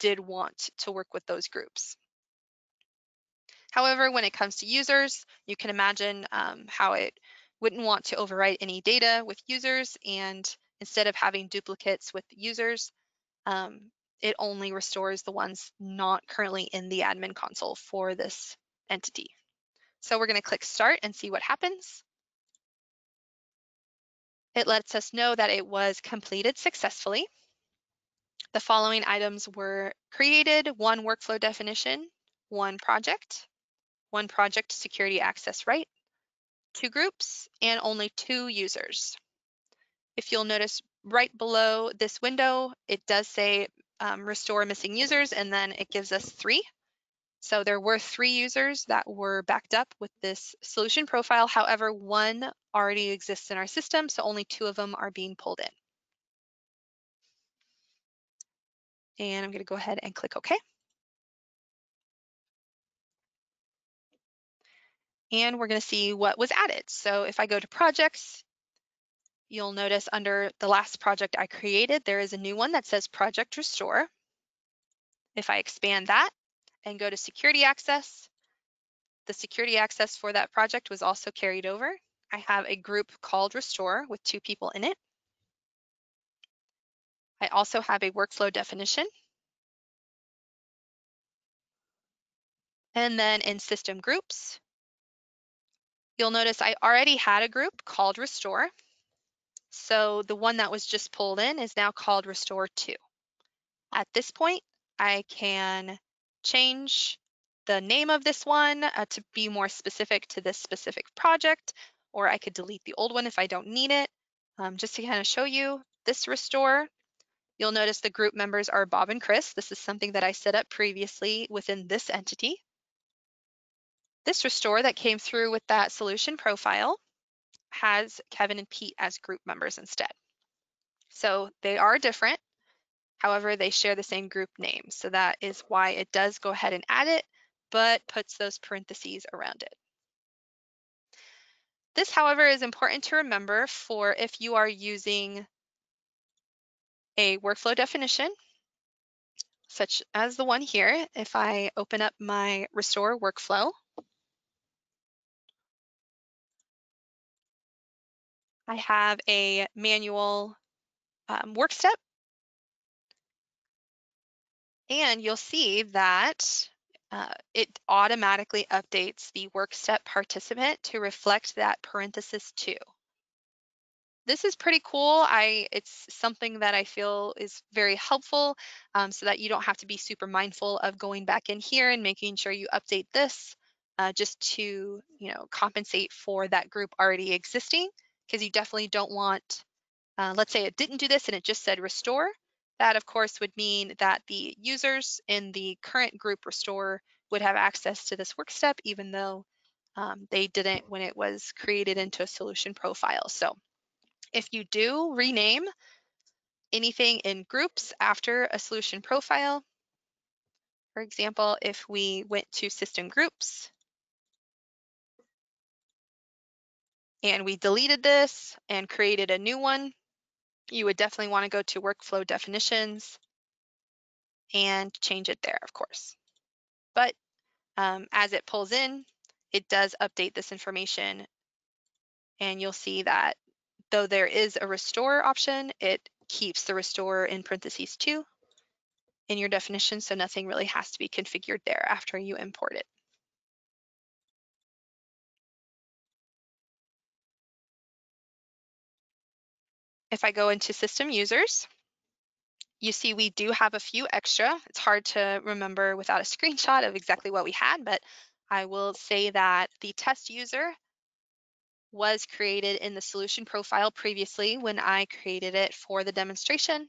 did want to work with those groups. However, when it comes to users, you can imagine um, how it wouldn't want to overwrite any data with users and instead of having duplicates with users, um, it only restores the ones not currently in the admin console for this entity. So we're going to click start and see what happens. It lets us know that it was completed successfully. The following items were created, one workflow definition, one project, one project security access right, two groups, and only two users. If you'll notice right below this window, it does say um, restore missing users, and then it gives us three. So there were three users that were backed up with this solution profile. However, one already exists in our system, so only two of them are being pulled in. And I'm going to go ahead and click OK. And we're going to see what was added. So if I go to projects, You'll notice under the last project I created, there is a new one that says Project Restore. If I expand that and go to security access, the security access for that project was also carried over. I have a group called Restore with two people in it. I also have a workflow definition. And then in system groups, you'll notice I already had a group called Restore. So the one that was just pulled in is now called restore to. At this point, I can change the name of this one uh, to be more specific to this specific project, or I could delete the old one if I don't need it. Um, just to kind of show you this restore, you'll notice the group members are Bob and Chris. This is something that I set up previously within this entity. This restore that came through with that solution profile has Kevin and Pete as group members instead. So they are different. However, they share the same group name. So that is why it does go ahead and add it, but puts those parentheses around it. This, however, is important to remember for if you are using a workflow definition, such as the one here. If I open up my restore workflow, I have a manual um, work step. And you'll see that uh, it automatically updates the work step participant to reflect that parenthesis two. This is pretty cool. I It's something that I feel is very helpful um, so that you don't have to be super mindful of going back in here and making sure you update this uh, just to you know compensate for that group already existing because you definitely don't want, uh, let's say it didn't do this and it just said restore. That of course would mean that the users in the current group restore would have access to this work step even though um, they didn't when it was created into a solution profile. So if you do rename anything in groups after a solution profile, for example, if we went to system groups and we deleted this and created a new one, you would definitely want to go to workflow definitions and change it there, of course. But um, as it pulls in, it does update this information and you'll see that though there is a restore option, it keeps the restore in parentheses two in your definition, so nothing really has to be configured there after you import it. If I go into system users, you see we do have a few extra. It's hard to remember without a screenshot of exactly what we had, but I will say that the test user was created in the solution profile previously when I created it for the demonstration.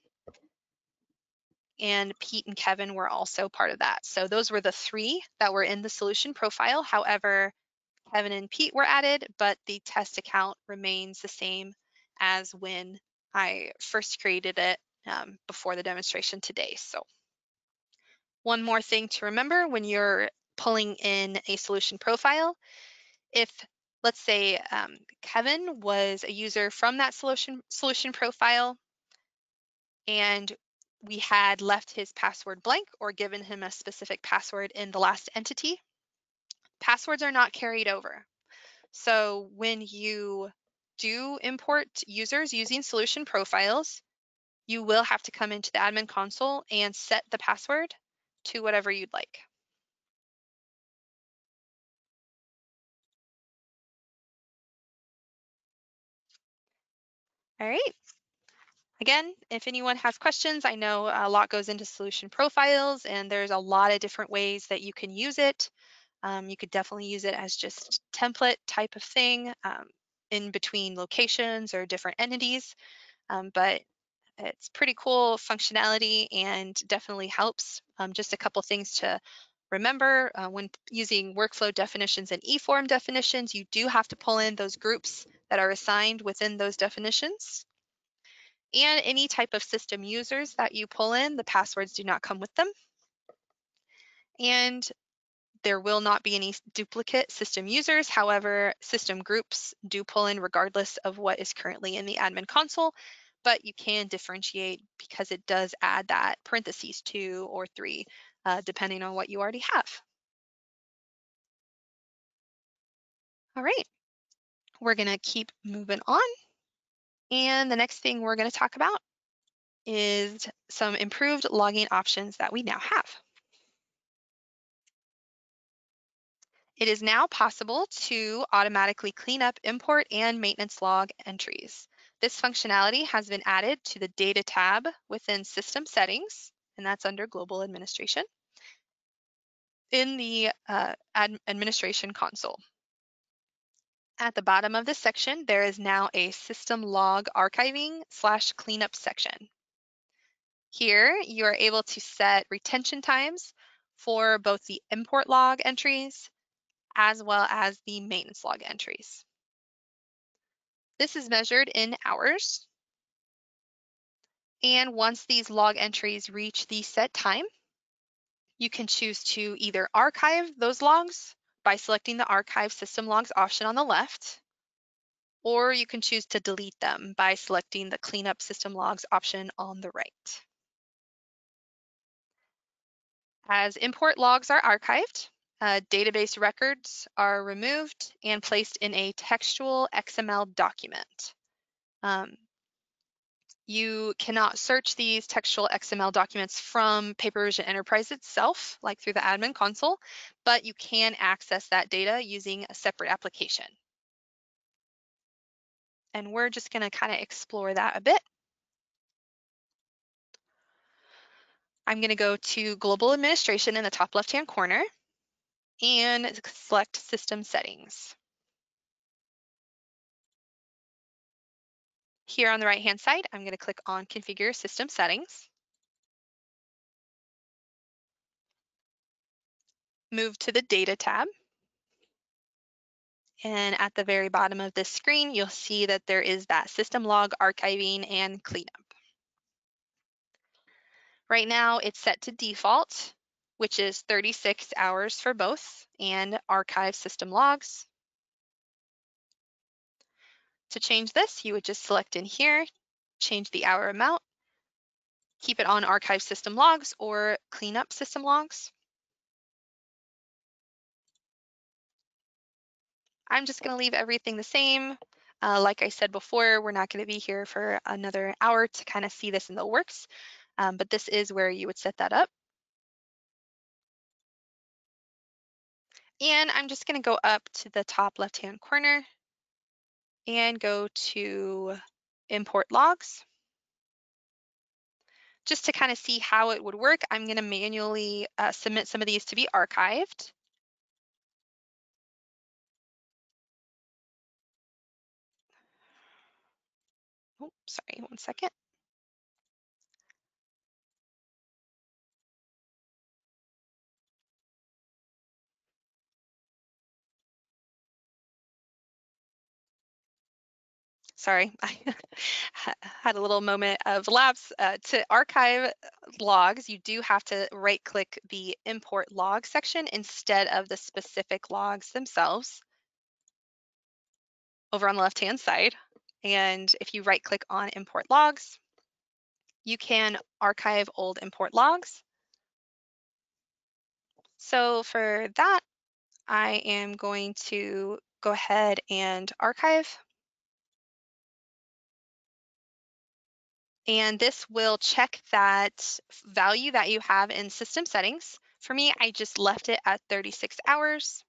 And Pete and Kevin were also part of that. So those were the three that were in the solution profile. However, Kevin and Pete were added, but the test account remains the same as when I first created it um, before the demonstration today. So one more thing to remember when you're pulling in a solution profile, if let's say um, Kevin was a user from that solution, solution profile and we had left his password blank or given him a specific password in the last entity, passwords are not carried over. So when you do import users using solution profiles, you will have to come into the admin console and set the password to whatever you'd like. All right. Again, if anyone has questions, I know a lot goes into solution profiles and there's a lot of different ways that you can use it. Um, you could definitely use it as just template type of thing um, in between locations or different entities. Um, but it's pretty cool functionality and definitely helps. Um, just a couple things to remember uh, when using workflow definitions and eForm definitions, you do have to pull in those groups that are assigned within those definitions. And any type of system users that you pull in, the passwords do not come with them. And there will not be any duplicate system users. However, system groups do pull in regardless of what is currently in the admin console, but you can differentiate because it does add that parentheses two or three, uh, depending on what you already have. All right, we're gonna keep moving on. And the next thing we're gonna talk about is some improved logging options that we now have. It is now possible to automatically clean up import and maintenance log entries. This functionality has been added to the Data tab within System Settings, and that's under Global Administration, in the uh, ad Administration console. At the bottom of this section, there is now a System Log Archiving slash Cleanup section. Here, you are able to set retention times for both the import log entries as well as the maintenance log entries. This is measured in hours. And once these log entries reach the set time, you can choose to either archive those logs by selecting the Archive System Logs option on the left, or you can choose to delete them by selecting the Cleanup System Logs option on the right. As import logs are archived, uh, database records are removed and placed in a textual XML document. Um, you cannot search these textual XML documents from PaperVision Enterprise itself, like through the admin console, but you can access that data using a separate application. And we're just gonna kind of explore that a bit. I'm gonna go to Global Administration in the top left-hand corner and select System Settings. Here on the right-hand side, I'm going to click on Configure System Settings. Move to the Data tab. And at the very bottom of this screen, you'll see that there is that system log archiving and cleanup. Right now, it's set to default, which is 36 hours for both, and archive system logs. To change this, you would just select in here, change the hour amount, keep it on archive system logs or clean up system logs. I'm just gonna leave everything the same. Uh, like I said before, we're not gonna be here for another hour to kind of see this in the works, um, but this is where you would set that up. And I'm just gonna go up to the top left-hand corner and go to import logs. Just to kind of see how it would work, I'm gonna manually uh, submit some of these to be archived. Oh, sorry, one second. Sorry, I had a little moment of lapse. Uh, to archive logs, you do have to right click the import log section instead of the specific logs themselves over on the left hand side. And if you right click on import logs, you can archive old import logs. So for that, I am going to go ahead and archive And this will check that value that you have in system settings. For me, I just left it at 36 hours.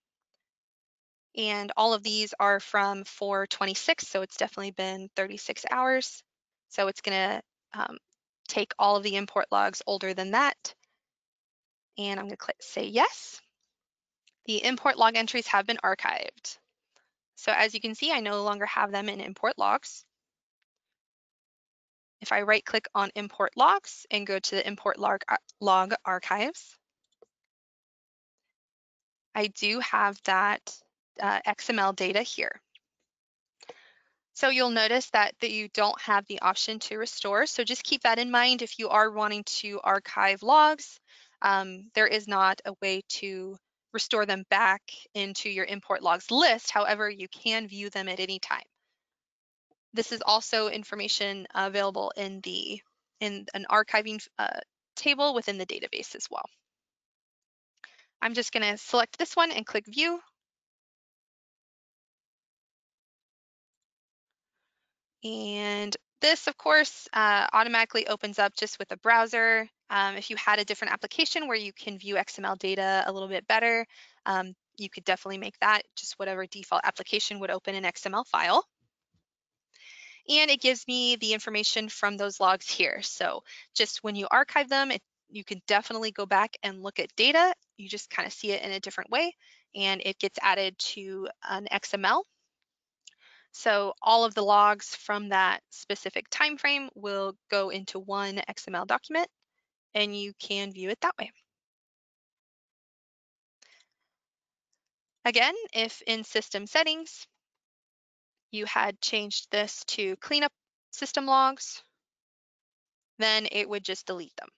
And all of these are from 426, so it's definitely been 36 hours. So it's gonna um, take all of the import logs older than that. And I'm gonna click say yes. The import log entries have been archived. So as you can see, I no longer have them in import logs. If I right click on import logs and go to the import log, uh, log archives, I do have that uh, XML data here. So you'll notice that, that you don't have the option to restore. So just keep that in mind if you are wanting to archive logs. Um, there is not a way to restore them back into your import logs list. However, you can view them at any time. This is also information available in the in an archiving uh, table within the database as well. I'm just going to select this one and click view. And this, of course, uh, automatically opens up just with a browser. Um, if you had a different application where you can view XML data a little bit better, um, you could definitely make that just whatever default application would open an XML file and it gives me the information from those logs here. So just when you archive them, it, you can definitely go back and look at data. You just kind of see it in a different way and it gets added to an XML. So all of the logs from that specific time frame will go into one XML document and you can view it that way. Again, if in system settings, you had changed this to cleanup system logs, then it would just delete them.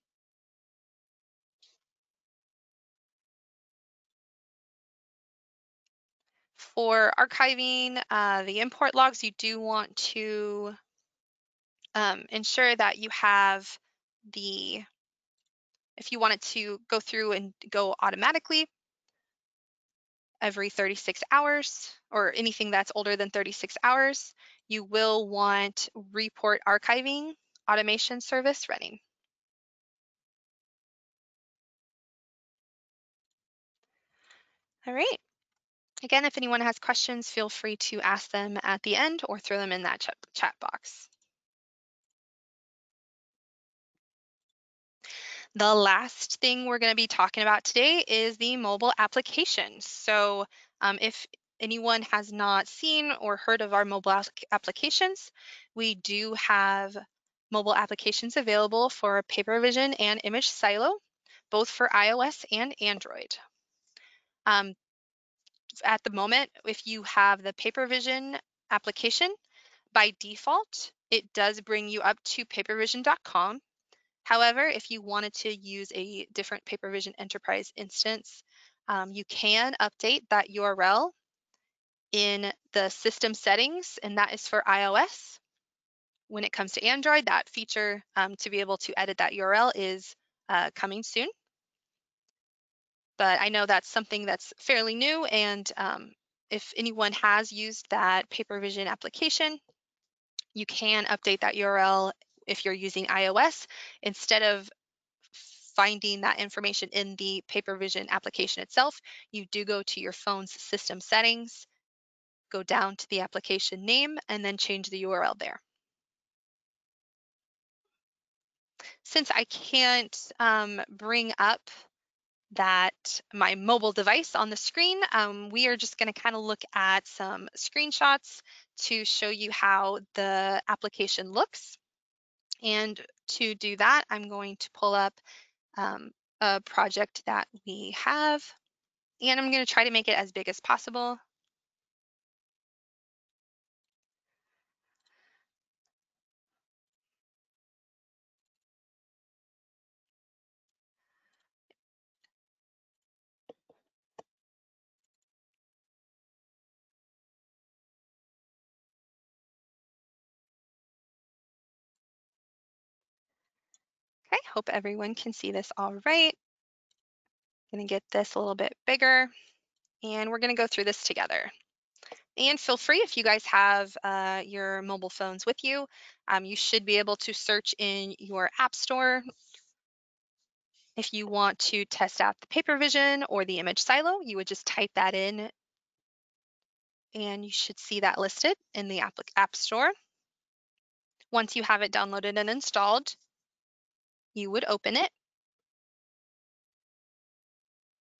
For archiving uh, the import logs, you do want to um, ensure that you have the, if you want it to go through and go automatically, every 36 hours or anything that's older than 36 hours, you will want report archiving automation service running. All right. Again, if anyone has questions, feel free to ask them at the end or throw them in that chat, box. The last thing we're going to be talking about today is the mobile application. So um, if anyone has not seen or heard of our mobile applications, we do have mobile applications available for PaperVision and ImageSilo, both for iOS and Android. Um, at the moment, if you have the PaperVision application, by default, it does bring you up to papervision.com However, if you wanted to use a different PaperVision Enterprise instance, um, you can update that URL in the system settings, and that is for iOS. when it comes to Android, that feature um, to be able to edit that URL is uh, coming soon. But I know that's something that's fairly new. And um, if anyone has used that PaperVision application, you can update that URL if you're using iOS instead of finding that information in the PaperVision application itself, you do go to your phone's system settings, go down to the application name, and then change the URL there. Since I can't um, bring up that my mobile device on the screen, um, we are just going to kind of look at some screenshots to show you how the application looks. And to do that, I'm going to pull up um, a project that we have. And I'm going to try to make it as big as possible. Hope everyone can see this all right. I'm Gonna get this a little bit bigger and we're gonna go through this together. And feel free if you guys have uh, your mobile phones with you, um, you should be able to search in your app store. If you want to test out the PaperVision or the ImageSilo, you would just type that in and you should see that listed in the app, app store. Once you have it downloaded and installed, you would open it.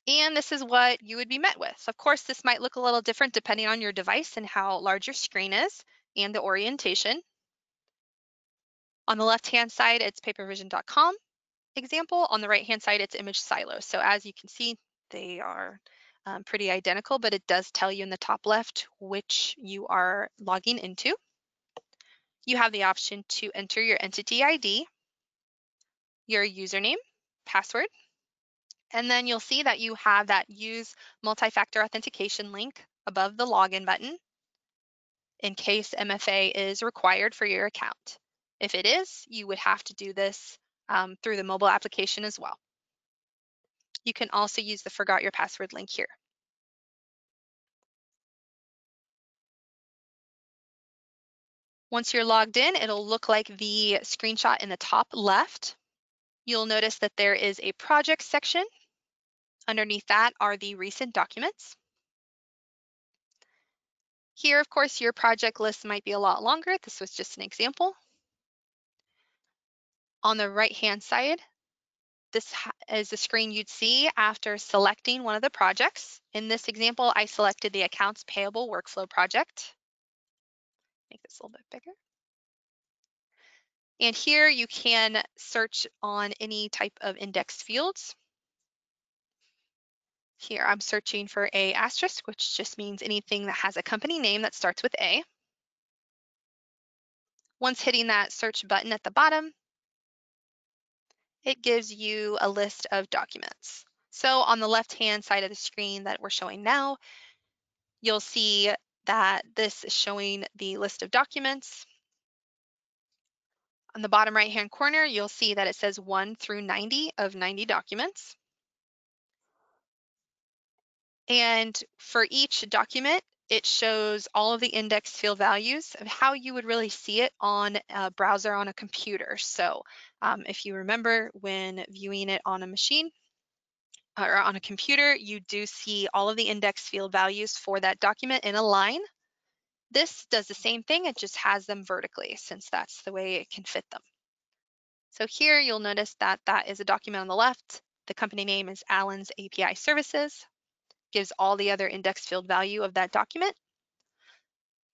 And this is what you would be met with. Of course, this might look a little different depending on your device and how large your screen is and the orientation. On the left-hand side, it's papervision.com example. On the right-hand side, it's ImageSilo. So as you can see, they are um, pretty identical, but it does tell you in the top left which you are logging into. You have the option to enter your entity ID your username, password, and then you'll see that you have that use multi-factor authentication link above the login button in case MFA is required for your account. If it is, you would have to do this um, through the mobile application as well. You can also use the forgot your password link here. Once you're logged in, it'll look like the screenshot in the top left. You'll notice that there is a project section. Underneath that are the recent documents. Here, of course, your project list might be a lot longer. This was just an example. On the right-hand side, this is the screen you'd see after selecting one of the projects. In this example, I selected the Accounts Payable Workflow project. Make this a little bit bigger. And here you can search on any type of indexed fields. Here I'm searching for A asterisk, which just means anything that has a company name that starts with A. Once hitting that search button at the bottom, it gives you a list of documents. So on the left-hand side of the screen that we're showing now, you'll see that this is showing the list of documents. On the bottom right hand corner, you'll see that it says 1 through 90 of 90 documents. And for each document, it shows all of the index field values of how you would really see it on a browser on a computer. So um, if you remember when viewing it on a machine or on a computer, you do see all of the index field values for that document in a line this does the same thing, it just has them vertically since that's the way it can fit them. So here you'll notice that that is a document on the left. The company name is Allen's API Services, gives all the other index field value of that document.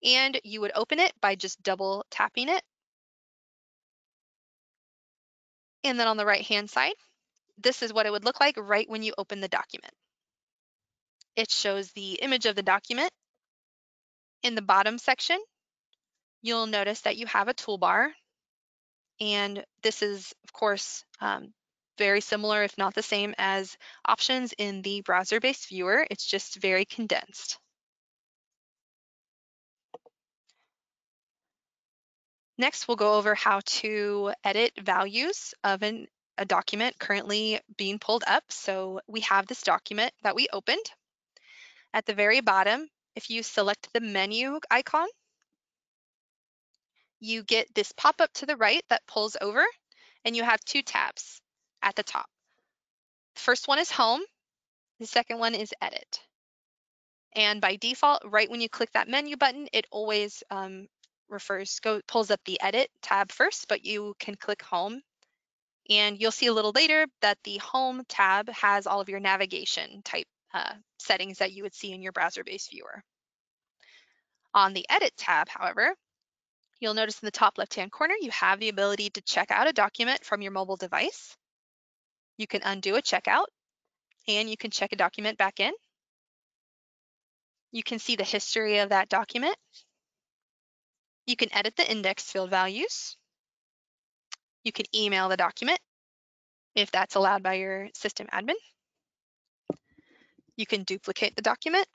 And you would open it by just double tapping it. And then on the right hand side, this is what it would look like right when you open the document. It shows the image of the document in the bottom section, you'll notice that you have a toolbar. And this is, of course, um, very similar, if not the same, as options in the browser-based viewer. It's just very condensed. Next, we'll go over how to edit values of an, a document currently being pulled up. So we have this document that we opened. At the very bottom, if you select the menu icon, you get this pop-up to the right that pulls over and you have two tabs at the top. The first one is home. The second one is edit. And by default, right when you click that menu button, it always um, refers, go, pulls up the edit tab first, but you can click home. And you'll see a little later that the home tab has all of your navigation type uh, settings that you would see in your browser-based viewer. On the edit tab, however, you'll notice in the top left-hand corner, you have the ability to check out a document from your mobile device. You can undo a checkout and you can check a document back in. You can see the history of that document. You can edit the index field values. You can email the document if that's allowed by your system admin. You can duplicate the document.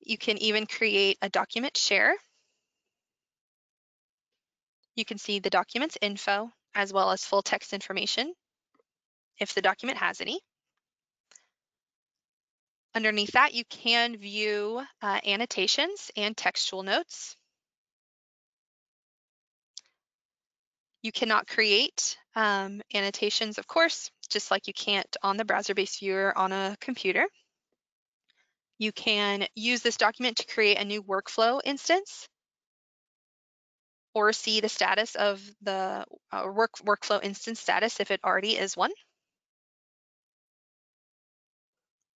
You can even create a document share. You can see the document's info as well as full text information if the document has any. Underneath that, you can view uh, annotations and textual notes. You cannot create um, annotations, of course, just like you can't on the browser-based viewer on a computer. You can use this document to create a new workflow instance or see the status of the uh, work, workflow instance status if it already is one.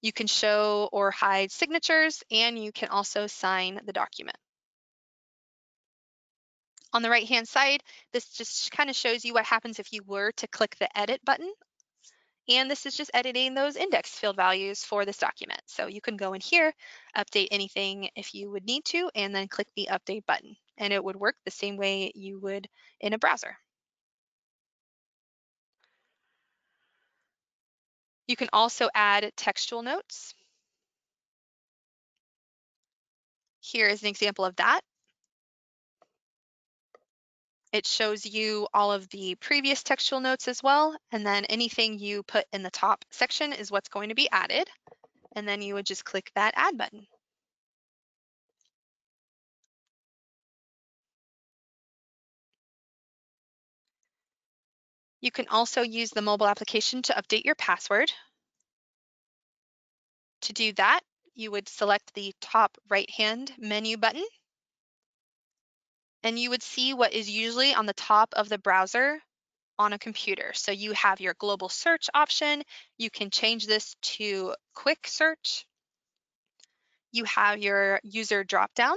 You can show or hide signatures and you can also sign the document. On the right hand side, this just kind of shows you what happens if you were to click the edit button. And this is just editing those index field values for this document. So you can go in here, update anything if you would need to, and then click the update button. And it would work the same way you would in a browser. You can also add textual notes. Here is an example of that. It shows you all of the previous textual notes as well, and then anything you put in the top section is what's going to be added. And then you would just click that add button. You can also use the mobile application to update your password. To do that, you would select the top right-hand menu button and you would see what is usually on the top of the browser on a computer. So you have your global search option. You can change this to quick search. You have your user dropdown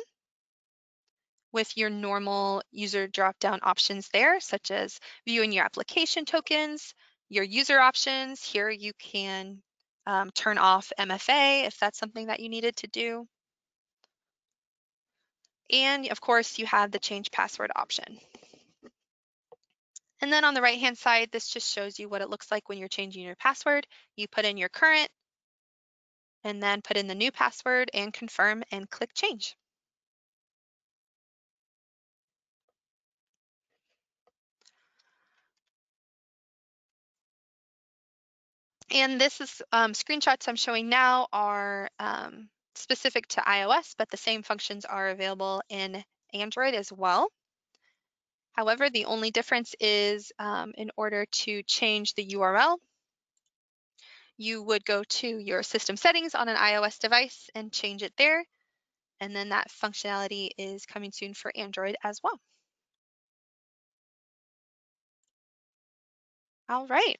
with your normal user dropdown options there, such as viewing your application tokens, your user options. Here you can um, turn off MFA if that's something that you needed to do. And of course, you have the change password option. And then on the right hand side, this just shows you what it looks like when you're changing your password. You put in your current and then put in the new password and confirm and click change. And this is um, screenshots I'm showing now are um, specific to iOS, but the same functions are available in Android as well. However, the only difference is um, in order to change the URL, you would go to your system settings on an iOS device and change it there. And then that functionality is coming soon for Android as well. All right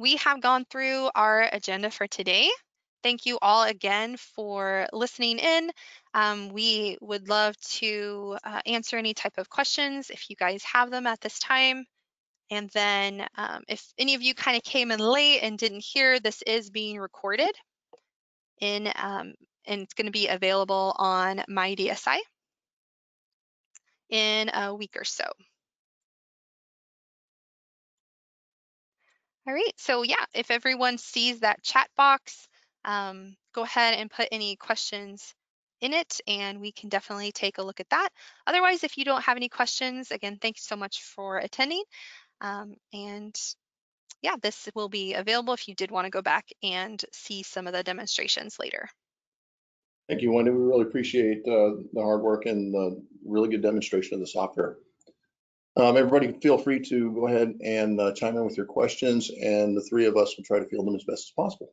we have gone through our agenda for today. Thank you all again for listening in. Um, we would love to uh, answer any type of questions if you guys have them at this time. And then um, if any of you kind of came in late and didn't hear, this is being recorded in, um, and it's gonna be available on my DSI in a week or so. All right, so yeah, if everyone sees that chat box, um, go ahead and put any questions in it, and we can definitely take a look at that. Otherwise, if you don't have any questions, again, thanks so much for attending. Um, and yeah, this will be available if you did want to go back and see some of the demonstrations later. Thank you, Wendy. We really appreciate uh, the hard work and the really good demonstration of the software. Um, Everybody feel free to go ahead and uh, chime in with your questions and the three of us will try to field them as best as possible.